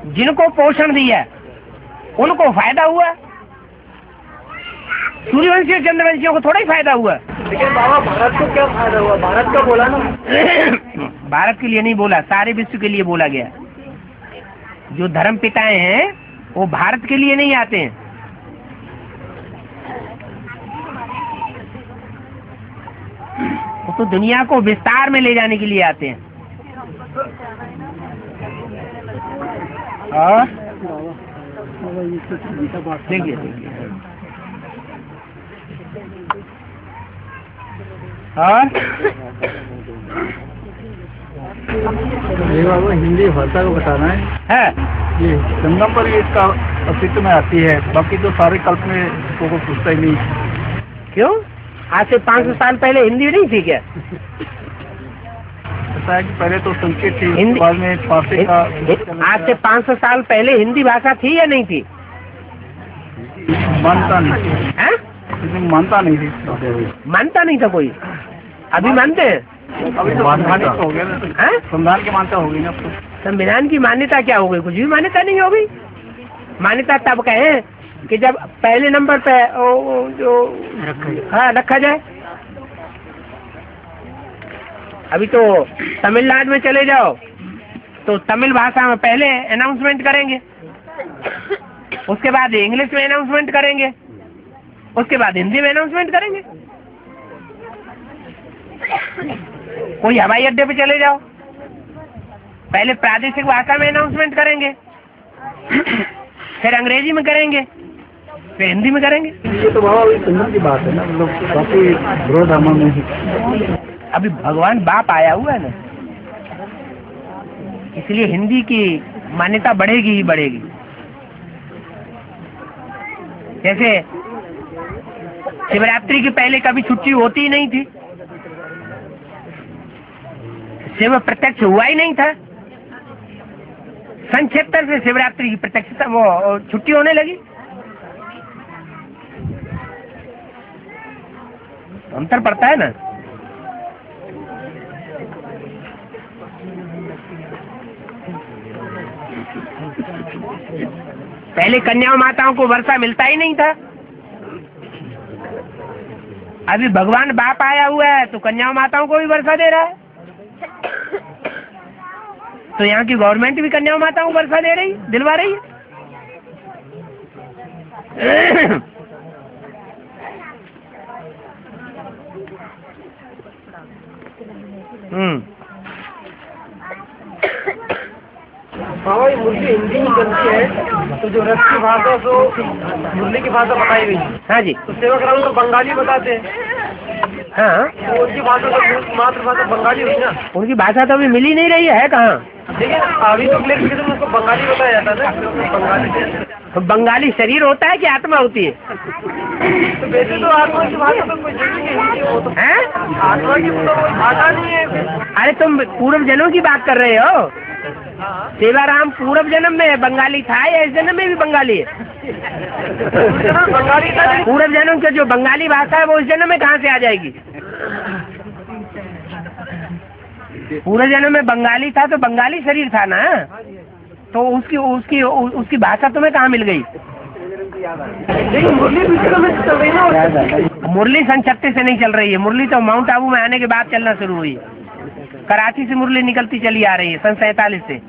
जिनको पोषण दिया उनको फ़ायदा हुआ। सूर्यवंशी और चंद्रवंशियों को थोड़ा ही फ़ायदा हुआ। लेकिन बाबा भारत को क्या फ़ायदा हुआ? भारत का बोला ना। भारत के लिए नहीं बोला सारे विश्व के लिए बोला गया। जो धर्म पिताएँ हैं वो भारत के लिए नहीं आते हैं। वो तो दुनिया को विस्तार में ले जाने के लिए आते हैं। और देखिए और हिंदी भाषा को बताना है। है। ये संगम पर ही इसका अस्तित्व में आती है। बाकी तो सारे कल्प में इसको पूछता ही नहीं। क्यों? आज से पाँच सौ साल पहले हिंदी नहीं थी क्या? है पहले तो संस्कृत थी हिंदी- बाद में फारसी का आज से पाँच सौ साल पहले हिंदी भाषा थी या नहीं थी? मानता नहीं। हैं? मानता नहीं थी। मानता नहीं था कोई? अभी मानते हैं? अभी तो संविधान तो हो गया ना संविधान की मान्यता होगी ना तो। संविधान की मान्यता क्या हो गई? कुछ भी मान्यता नहीं होगी मान्यता तब कहें कि जब पहले नंबर पे ओ, ओ, जो हाँ रखा जाए। अभी तो तमिलनाडु में चले जाओ तो तमिल भाषा में पहले अनाउंसमेंट करेंगे। उसके बाद इंग्लिश में अनाउंसमेंट करेंगे। उसके बाद हिंदी में अनाउंसमेंट करेंगे। कोई हवाई अड्डे पे चले जाओ। पहले प्रादेशिक भाषा में अनाउंसमेंट करेंगे। फिर अंग्रेज़ी में करेंगे। फिर हिंदी में करेंगे? ये तो बाबा संगम की बात है ना मतलब काफ़ी बृहदामा में अभी भगवान बाप आया हुआ है ना इसलिए हिंदी की मान्यता बढ़ेगी ही बढ़ेगी। जैसे शिवरात्रि के पहले कभी छुट्टी होती ही नहीं थी शिव प्रत्यक्ष हुआ ही नहीं था। सन छिहत्तर से शिवरात्रि की प्रत्यक्षता वो छुट्टी होने लगी। अंतर पड़ता है ना? पहले कन्या माताओं को वर्षा मिलता ही नहीं था। अभी भगवान बाप आया हुआ है तो कन्या माताओं को भी वर्षा दे रहा है। तो यहाँ की गवर्नमेंट भी कन्या माताओं को वर्षा दे रही, दिलवा रही है। हम्म। बाबा हिंदी में बनती है तो जो रथ की भाषा तो मुरली की भाषा बताई गई। हाँ जी। तो सेवा राम को बंगाली बताते हैं। हाँ। तो उनकी भाषा तो मातृभाषा बंगाली हुई ना। उनकी भाषा तो अभी मिल ही नहीं रही है कहाँ? देखिए अभी तो में उसको बंगाली बताया जाता था ना बंगाली। तो बंगाली शरीर होता है कि आत्मा होती है? तो वैसे तो आत्मा की भाषा तो कोई नहीं है वो तो हैं? आत्मा की तो भाषा नहीं है। अरे तुम पूर्व जन्म की बात कर रहे हो? सेवाराम पूर्व जन्म में बंगाली था या इस जन्म में भी बंगाली है? बंगाली नहीं पूर्व जन्म के जो बंगाली भाषा है वो इस जन्म में कहाँ से आ जाएगी? पूर्व जन्म में बंगाली था तो बंगाली शरीर था ना? तो उसकी उसकी उसकी भाषा तुम्हें कहाँ मिल गई? मुरली सन छत्तीस से नहीं चल रही है, मुरली तो माउंट आबू में आने के बाद चलना शुरू हुई। कराची से मुरली निकलती चली आ रही है, सन सैतालीस से।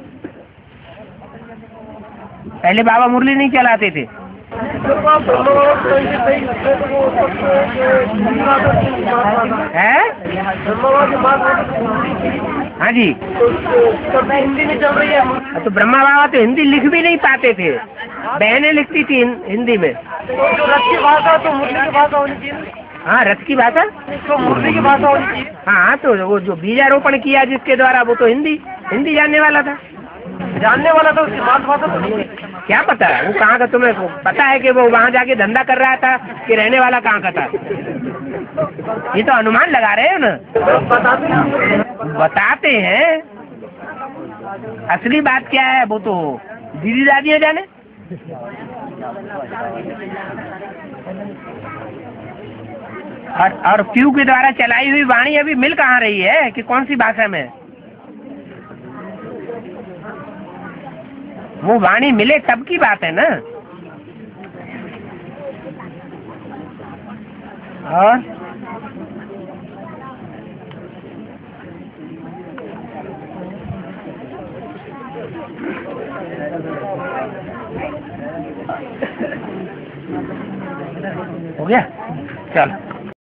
पहले बाबा मुरली नहीं चलाते थे। हैं, है जी। हिंदी में चल रही है तो ब्रह्मा बाबा तो हिंदी लिख भी नहीं पाते थे। बहनें लिखती थी हिंदी में। रथ की भाषा तो मुरली की भाषा होनी चाहिए हाँ रथ की भाषा? तो मुरली की भाषा होनी चाहिए हाँ तो वो जो बीजारोपण किया जिसके द्वारा वो तो हिंदी हिंदी जानने वाला था। जानने वाला तो उसकी मातृभाषा तो क्या पता है? वो कहाँ का तुम्हें पता है कि वो वहाँ जाके धंधा कर रहा था कि रहने वाला कहाँ का था? ये तो अनुमान लगा रहे हो ना? बताते हैं हैं। असली बात क्या है? वो तो दीदी दादियाँ जाने। और और क्यू के द्वारा चलाई हुई वाणी अभी मिल कहाँ रही है? कि कौन सी भाषा में? वो वाणी मिले तब की बात है ना? और? हो गया? चल।